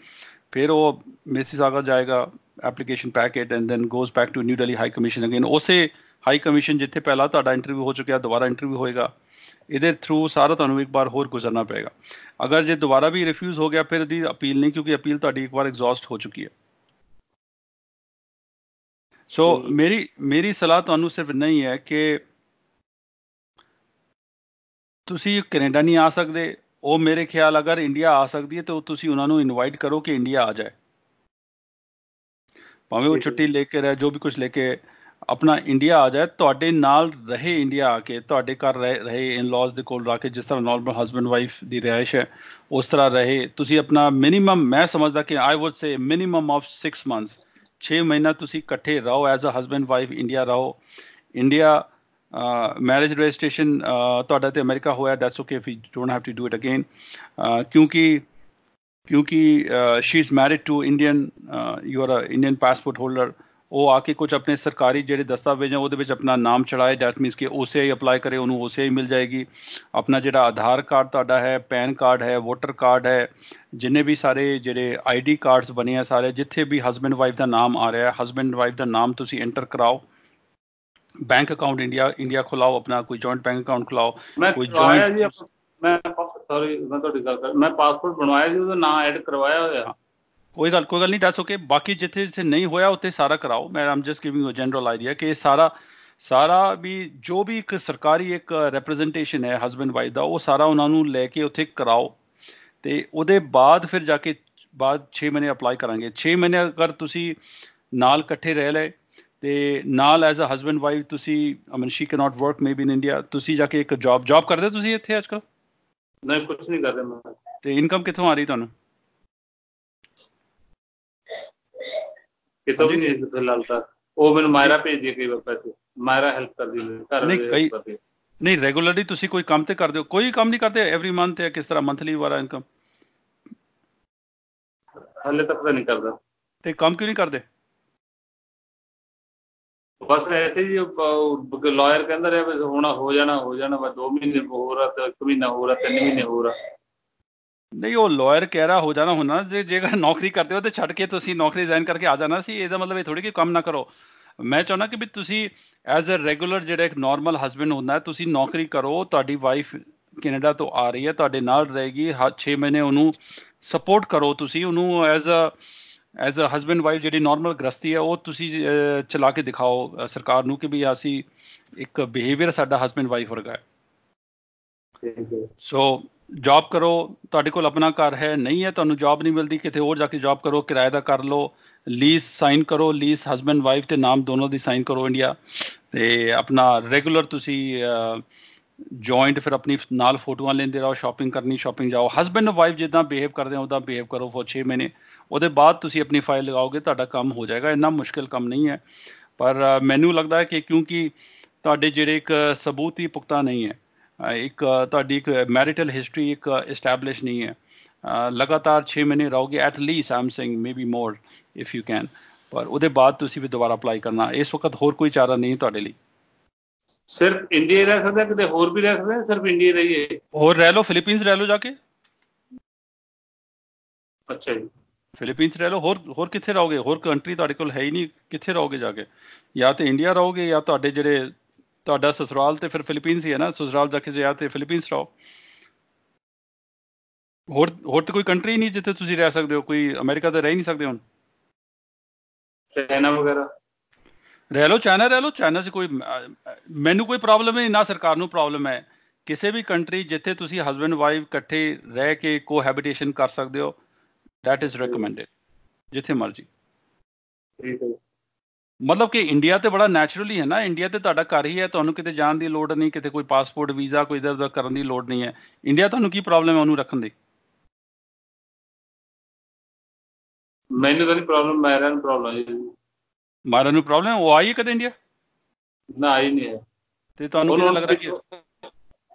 ਫਿਰ ਉਹ ਮੇਸੀਸਾਗਾ ਜਾਏਗਾ application packet and then goes back to new Delhi high commission again ਉਸੇ ਹਾਈ ਕਮਿਸ਼ਨ ਜਿੱਥੇ ਪਹਿਲਾਂ ਤੁਹਾਡਾ ਇੰਟਰਵਿਊ ਹੋ ਚੁੱਕਿਆ ਦੁਬਾਰਾ ਇੰਟਰਵਿਊ ਹੋਏਗਾ ਇਹਦੇ ਥਰੂ ਸਾਰਾ ਤੁਹਾਨੂੰ ਇੱਕ ਵਾਰ ਹੋਰ ਗੁਜ਼ਰਨਾ ਪਏਗਾ। ਅਗਰ ਜੇ ਦੁਬਾਰਾ ਵੀ ਰਿਫਿਊਜ਼ ਹੋ ਗਿਆ ਫਿਰ ਦੀ ਅਪੀਲ ਨਹੀਂ ਕਿਉਂਕਿ ਅਪੀਲ ਤੁਹਾਡੀ ਇੱਕ ਵਾਰ ਐਗਜ਼ੌਸਟ ਹੋ ਚੁੱਕੀ ਹੈ। ਸੋ ਮੇਰੀ ਮੇਰੀ ਸਲਾਹ ਤੁਹਾਨੂੰ ਸਿਰਫ ਨਹੀਂ ਹੈ ਕਿ ਤੁਸੀਂ ਕੈਨੇਡਾ ਨਹੀਂ ਆ ਸਕਦੇ। ਉਹ ਮੇਰੇ ਖਿਆਲ ਅਗਰ ਇੰਡੀਆ ਆ ਸਕਦੀ ਹੈ ਤਾਂ ਤੁਸੀਂ ਉਹਨਾਂ ਨੂੰ ਇਨਵਾਈਟ ਕਰੋ ਕਿ ਇੰਡੀਆ ਆ ਜਾਏ। ਭਾਵੇਂ ਉਹ ਛੁੱਟੀ ਲੈ ਕੇ ਰਹੇ ਜੋ ਵੀ ਕੁਝ ਲੈ ਕੇ ਆਪਣਾ ਇੰਡੀਆ ਆ ਜਾਏ, ਤੁਹਾਡੇ ਨਾਲ ਰਹੇ ਇੰਡੀਆ ਆ ਕੇ, ਤੁਹਾਡੇ ਘਰ ਰਹੇ ਇਨ-ਲॉज ਦੇ ਕੋਲ ਰੱਖ ਕੇ ਜਿਸ ਤਰ੍ਹਾਂ ਨਾਰਮਲ ਹਸਬੰਡ ਵਾਈਫ ਦੀ ਰਹਿائش ਹੈ, ਉਸ ਤਰ੍ਹਾਂ ਰਹੇ। ਤੁਸੀਂ ਆਪਣਾ ਮਿਨੀਮਮ ਮੈਂ ਸਮਝਦਾ ਕਿ I would say minimum of 6 months 6 ਮਹੀਨਾ ਤੁਸੀਂ ਇਕੱਠੇ ਰਹੋ as a husband wife India ਰਹੋ। ਇੰਡੀਆ ਮੈਰਿਜ ਰਜਿਸਟ੍ਰੇਸ਼ਨ ਤੁਹਾਡਾ ਤੇ ਅਮਰੀਕਾ ਹੋਇਆ that's okay if don't have to do it again ਕਿਉਂਕਿ ਕਿਉਂਕਿ she is married to Indian you are a Indian passport holder ਉਹ ਆ ਕੇ ਕੁਝ ਆਪਣੇ ਸਰਕਾਰੀ ਜਿਹੜੇ ਦਸਤਾਵੇਜ਼ ਆ ਉਹਦੇ ਵਿੱਚ ਆਪਣਾ ਨਾਮ ਚੜਾਏ ਦੈਟ ਮੀਨਸ ਕਿ ਉਸੇ ਅਪਲਾਈ ਕਰੇ ਉਹਨੂੰ ਉਸੇ ਹੀ ਮਿਲ ਜਾਏਗੀ। ਆਪਣਾ ਜਿਹੜਾ ਆਧਾਰ ਕਾਰਡ ਤੁਹਾਡਾ ਹੈ ਪੈਨ ਕਾਰਡ ਹੈ ਵੋਟਰ ਕਾਰਡ ਹੈ ਜਿੰਨੇ ਵੀ ਸਾਰੇ ਜਿਹੜੇ ਆਈਡੀ ਕਾਰਡਸ ਬਣੇ ਆ ਸਾਰੇ ਜਿੱਥੇ ਵੀ ਹਸਬੰਡ ਵਾਈਫ ਦਾ ਨਾਮ ਆ ਰਿਹਾ ਹੈ ਹਸਬੰਡ ਵਾਈਫ ਦਾ ਨਾਮ ਤੁਸੀਂ ਐਂਟਰ ਕਰਾਓ। ਬੈਂਕ ਅਕਾਊਂਟ ਇੰਡੀਆ ਇੰਡੀਆ ਖੁਲਾਓ ਆਪਣਾ ਕੋਈ ਜੁਆਇੰਟ ਬੈਂਕ ਅਕਾਊਂਟ ਖੁਲਾਓ ਕੋਈ ਜੁਆਇੰਟ ਮੈਂ ਸੌਰੀ ਮੈਂ ਤੁਹਾਡੀ ਗੱਲ ਕਰ ਮੈਂ ਪਾਸਪੋਰਟ ਬਣਵਾਇਆ ਸੀ ਉਹਦਾ ਨਾਮ ਐਡ ਕਰਵਾਇਆ ਹੋਇਆ। ਕੋਈ ਗੱਲ ਕੋਈ ਗੱਲ ਨਹੀਂ ਦੱਸ ਓਕੇ ਬਾਕੀ ਜਿੱਥੇ ਜਿੱਥੇ ਨਹੀਂ ਹੋਇਆ ਉੱਥੇ ਸਾਰਾ ਕਰਾਓ। ਮੈਂ I'm just giving a general idea ਕਿ ਸਾਰਾ ਸਾਰਾ ਵੀ ਜੋ ਵੀ ਇੱਕ ਸਰਕਾਰੀ ਇੱਕ ਰਿਪਰੈਜ਼ੈਂਟੇਸ਼ਨ ਹੈ ਹਸਬੰਡ ਵਾਈਫ ਦਾ ਉਹ ਸਾਰਾ ਉਹਨਾਂ ਨੂੰ ਲੈ ਕੇ ਉੱਥੇ ਕਰਾਓ। ਤੇ ਉਹਦੇ ਬਾਅਦ ਫਿਰ ਜਾ ਕੇ ਬਾਅਦ 6 ਮਹੀਨੇ ਅਪਲਾਈ ਕਰਾਂਗੇ। 6 ਮਹੀਨੇ ਅਗਰ ਤੁਸੀਂ ਨਾਲ ਇਕੱਠੇ ਰਹਿ ਲਏ ਤੇ ਨਾਲ ਐਜ਼ ਅ ਹਸਬੰਡ ਵਾਈਫ ਤੁਸੀਂ I mean she can not work maybe in India ਤੁਸੀਂ ਜਾ ਕੇ ਇੱਕ ਜੌਬ ਜੌਬ ਕਰਦੇ ਤੁਸੀਂ ਇੱਥੇ ਅੱਜਕੱਲ ਨਹੀਂ ਕੁਝ ਨਹੀਂ ਕਰਦੇ ਮੈਂ। ਤੇ ਇਨਕਮ ਕਿੱਥੋਂ ਆ ਰਹੀ ਤੁਹਾਨੂੰ? ਕਿਤੋਂ ਵੀ ਨਹੀਂ ਤਾਂ ਉਹ ਮੈਨੂੰ ਮਾਇਰਾ ਭੇਜਦੀ ਹੈ ਕਈ ਵਾਰ ਪੈਸੇ। ਮਾਇਰਾ ਹੈਲਪ ਕਰਦੀ ਹੈ ਘਰ ਨਹੀਂ ਕਈ ਨਹੀਂ ਰੈਗੂਲਰਲੀ ਤੁਸੀਂ ਕੋਈ ਕੰਮ ਤੇ ਕਰਦੇ ਹੋ। ਕੋਈ ਕੰਮ ਨਹੀਂ ਕਰਦੇ ਐਵਰੀ ਮੰਥ ਜਾਂ ਕਿਸ ਤਰ੍ਹਾਂ ਮੰਥਲੀ ਵਾਲਾ ਇਨਕਮ ਹਾਲੇ ਤੱਕ ਤਾਂ ਨਹੀਂ ਕਰਦਾ। ਤੇ ਕੰਮ ਕਿਉਂ ਨਹੀਂ ਕਰਦੇ? ਬਸ ਐਸੇ ਹੀ ਲਾਇਰ ਕਹਿੰਦਾ ਰਿਹਾ ਵੀ ਹੋਣਾ ਹੋ ਜਾਣਾ ਹੋ ਜਾਣਾ ਮੈਂ 2 ਮਹੀਨੇ ਹੋਰ ਆ ਤੇ 1 ਮਹੀਨਾ ਹੋਰ ਆ 3 ਮਹੀਨੇ ਹੋਰ ਆ। ਨਹੀਂ ਉਹ ਲਾਇਰ ਕਹਿ ਰਹਾ ਹੋ ਜਾਣਾ ਹੁੰਦਾ ਜੇ ਜੇਕਰ ਨੌਕਰੀ ਕਰਦੇ ਹੋ ਤੇ ਛੱਡ ਕੇ ਤੁਸੀਂ ਨੌਕਰੀ ਰਿਜ਼ਾਈਨ ਕਰਕੇ ਆ ਜਾਣਾ ਸੀ ਇਹਦਾ ਮਤਲਬ ਇਹ ਥੋੜੀ ਕਿ ਕੰਮ ਨਾ ਕਰੋ। ਮੈਂ ਚਾਹੁੰਦਾ ਕਿ ਵੀ ਤੁਸੀਂ ਐਜ਼ ਅ ਰੈਗੂਲਰ ਜਿਹੜਾ ਇੱਕ ਨਾਰਮਲ ਹਸਬੰਡ ਹੁੰਦਾ ਹੈ ਤੁਸੀਂ ਨੌਕਰੀ ਕਰੋ ਤੁਹਾਡੀ ਵਾਈਫ ਕੈਨੇਡਾ ਤੋਂ ਆ ਰਹੀ ਹੈ ਤੁਹਾਡੇ ਨਾਲ ਰਹੇਗੀ 6 ਮਹੀਨੇ ਉਹਨੂੰ ਸਪੋਰਟ ਕਰੋ ਤੁਸੀਂ ਉਹਨੂੰ as a as a husband wife ਜਿਹੜੀ ਨਾਰਮਲ ਗ੍ਰਸਤੀ ਹੈ ਉਹ ਤੁਸੀਂ ਚਲਾ ਕੇ ਦਿਖਾਓ ਸਰਕਾਰ ਨੂੰ ਕਿ ਵੀ ਅਸੀਂ ਇੱਕ ਬਿਹੇਵੀਅਰ ਸਾਡਾ ਹਸਬੰਡ ਵਾਈਫ ਵਰਗਾ ਹੈ। ਸੋ ਜੌਬ ਕਰੋ, ਤੁਹਾਡੇ ਕੋਲ ਆਪਣਾ ਘਰ ਹੈ, ਨਹੀਂ ਹੈ, ਤੁਹਾਨੂੰ ਜੌਬ ਨਹੀਂ ਮਿਲਦੀ, ਕਿਤੇ ਹੋਰ ਜਾ ਕੇ ਜੌਬ ਕਰੋ, ਕਿਰਾਏ ਦਾ ਕਰ ਲਓ ਲੀਜ਼ ਸਾਈਨ ਕਰੋ ਲੀਜ਼ ਹਸਬੰਡ ਵਾਈਫ ਤੇ ਨਾਮ ਦੋਨੋਂ ਦੀ ਸਾਈਨ ਕਰੋ ਇੰਡੀਆ ਤੇ ਆਪਣਾ ਰੈਗੂਲਰ ਤੁਸੀਂ ਜੁਆਇੰਟ ਫਿਰ ਆਪਣੀ ਨਾਲ ਫੋਟੋਆਂ ਲੈਂਦੇ ਰਹੋ ਸ਼ਾਪਿੰਗ ਕਰਨੀ ਸ਼ਾਪਿੰਗ ਜਾਓ। ਹਸਬੰਡ ਵਾਈਫ ਜਿੱਦਾਂ ਬਿਹੇਵ ਕਰਦੇ ਹੋ, ਉਦਾਂ ਬਿਹੇਵ ਕਰੋ ਫੋਰ 6 ਮਹੀਨੇ। ਉਹਦੇ ਬਾਅਦ ਤੁਸੀਂ ਆਪਣੀ ਫਾਈਲ ਲਗਾਓਗੇ, ਤੁਹਾਡਾ ਕੰਮ ਹੋ ਜਾਏਗਾ, ਇੰਨਾ ਮੁਸ਼ਕਿਲ ਕੰਮ ਨਹੀਂ ਹੈ। ਪਰ ਮੈਨੂੰ ਲੱਗਦਾ ਹੈ ਕਿ ਕਿਉਂਕਿ ਤੁਹਾਡੇ ਜਿਹੜੇ ਇੱਕ ਸਬੂਤ ਹੀ ਪੁਖਤਾ ਨਹੀਂ ਹੈ ਇੱਕ ਤੁਹਾਡੀ ਇੱਕ ਮੈਰਿਟਲ ਹਿਸਟਰੀ ਇੱਕ ਐਸਟੈਬਲਿਸ਼ ਨਹੀਂ ਹੈ। ਲਗਾਤਾਰ 6 ਮਹੀਨੇ ਰਹੋਗੇ at least I'm saying maybe more if you can ਪਰ ਉਹਦੇ ਬਾਅਦ ਤੁਸੀਂ ਵੀ ਦੁਬਾਰਾ ਅਪਲਾਈ ਕਰਨਾ ਇਸ ਵਕਤ ਹੋਰ ਕੋਈ ਚਾਰਾ ਨਹੀਂ ਤੁਹਾਡੇ ਲਈ। ਸਿਰਫ ਇੰਡੀਆ ਰਹਿ ਸਕਦਾ ਕਿਤੇ ਹੋਰ ਵੀ ਰਹਿ ਸਕਦਾ ਸਿਰਫ ਇੰਡੀਆ ਰਹੀਏ ਹੋਰ ਰਹਿ ਲਓ ਫਿਲੀਪੀਨਸ ਰਹਿ ਲਓ ਜਾ ਕੇ। ਅੱਛਾ ਜੀ। ਫਿਲੀਪੀਨਸ ਰਹਿ ਲਓ ਹੋਰ ਹੋਰ ਕਿੱਥੇ ਰਹੋਗੇ? ਹੋਰ ਕੰਟਰੀ ਤੁਹਾਡੇ ਕੋਲ ਹੈ ਹੀ ਨਹੀਂ ਕਿੱਥੇ ਰਹੋਗੇ ਜਾ ਕੇ? ਜਾਂ ਤੇ ਇੰਡੀਆ ਰਹੋਗੇ ਜਾਂ ਤੁਹਾਡੇ ਜਿਹੜੇ ਤੁਹਾਡਾ ਸਸੁਰਾਲ ਤੇ ਫਿਰ ਫਿਲੀਪੀਨਸ ਹੀ ਹੈ ਨਾ? ਸਸੁਰਾਲ ਜਾ ਕੇ ਜਾਂ ਤੇ ਫਿਲੀਪੀਨਸ ਰਹੋ ਹੋਰ ਹੋਰ ਤੇ ਕੋਈ ਕੰਟਰੀ ਨਹੀਂ ਜਿੱਥੇ ਤੁਸੀਂ ਰਹਿ ਸਕਦੇ ਹੋ? ਕੋਈ ਅਮਰੀਕਾ ਤੇ ਰਹਿ ਨਹੀਂ ਸਕਦੇ ਹੁਣ? ਚਾਈਨਾ ਵਗੈਰਾ। ਰਹਿ ਲਓ ਚਾਈਨਾ ਰਹਿ ਲਓ। ਚਾਈਨਾ 'ਚ ਕੋਈ ਮੈਨੂੰ ਕੋਈ ਪ੍ਰੋਬਲਮ ਨਹੀਂ ਨਾ ਸਰਕਾਰ ਨੂੰ ਪ੍ਰੋਬਲਮ ਹੈ। ਕਿਸੇ ਵੀ ਕੰਟਰੀ ਜਿੱਥੇ ਤੁਸੀਂ ਹਸਬੰਡ ਵਾਈਫ ਇਕੱਠੇ ਰਹਿ ਕੇ ਕੋਹੈਬਿਟੇਸ਼ਨ ਕਰ ਸਕਦੇ ਹੋ that is recommended ਜਿੱਥੇ ਮਰਜ਼ੀ। ਠੀਕ ਹੈ ਮਤਲਬ ਕਿ ਇੰਡੀਆ ਤੇ ਬੜਾ ਨੈਚੁਰਲੀ ਹੈ ਨਾ ਇੰਡੀਆ ਤੇ ਤੁਹਾਡਾ ਘਰ ਹੀ ਹੈ ਤੁਹਾਨੂੰ ਕਿਤੇ ਜਾਣ ਦੀ ਲੋੜ ਨਹੀਂ ਕਿਤੇ ਕੋਈ ਪਾਸਪੋਰਟ ਵੀਜ਼ਾ ਕੋਈ ਇਧਰ ਉਧਰ ਕਰਨ ਦੀ ਲੋੜ ਨਹੀਂ ਹੈ। ਇੰਡੀਆ ਤੁਹਾਨੂੰ ਕੀ ਪ੍ਰੋਬਲਮ ਹੈ ਉਹਨੂੰ ਰੱਖਣ ਦੀ? ਮੈਨੂੰ ਤਾਂ ਨਹੀਂ ਪ੍ਰੋਬਲਮ ਮੈਰਨ ਨੂੰ ਪ੍ਰੋਬਲਮ ਹੈ ਮਾਰਨ ਨੂੰ ਪ੍ਰੋਬਲਮ ਉਹ ਆਈ ਕਦੇ ਇੰਡੀਆ ਨਾ ਆਈ ਨਹੀਂ ਹੈ। ਤੇ ਤੁਹਾਨੂੰ ਕੀ ਲੱਗਦਾ ਕਿ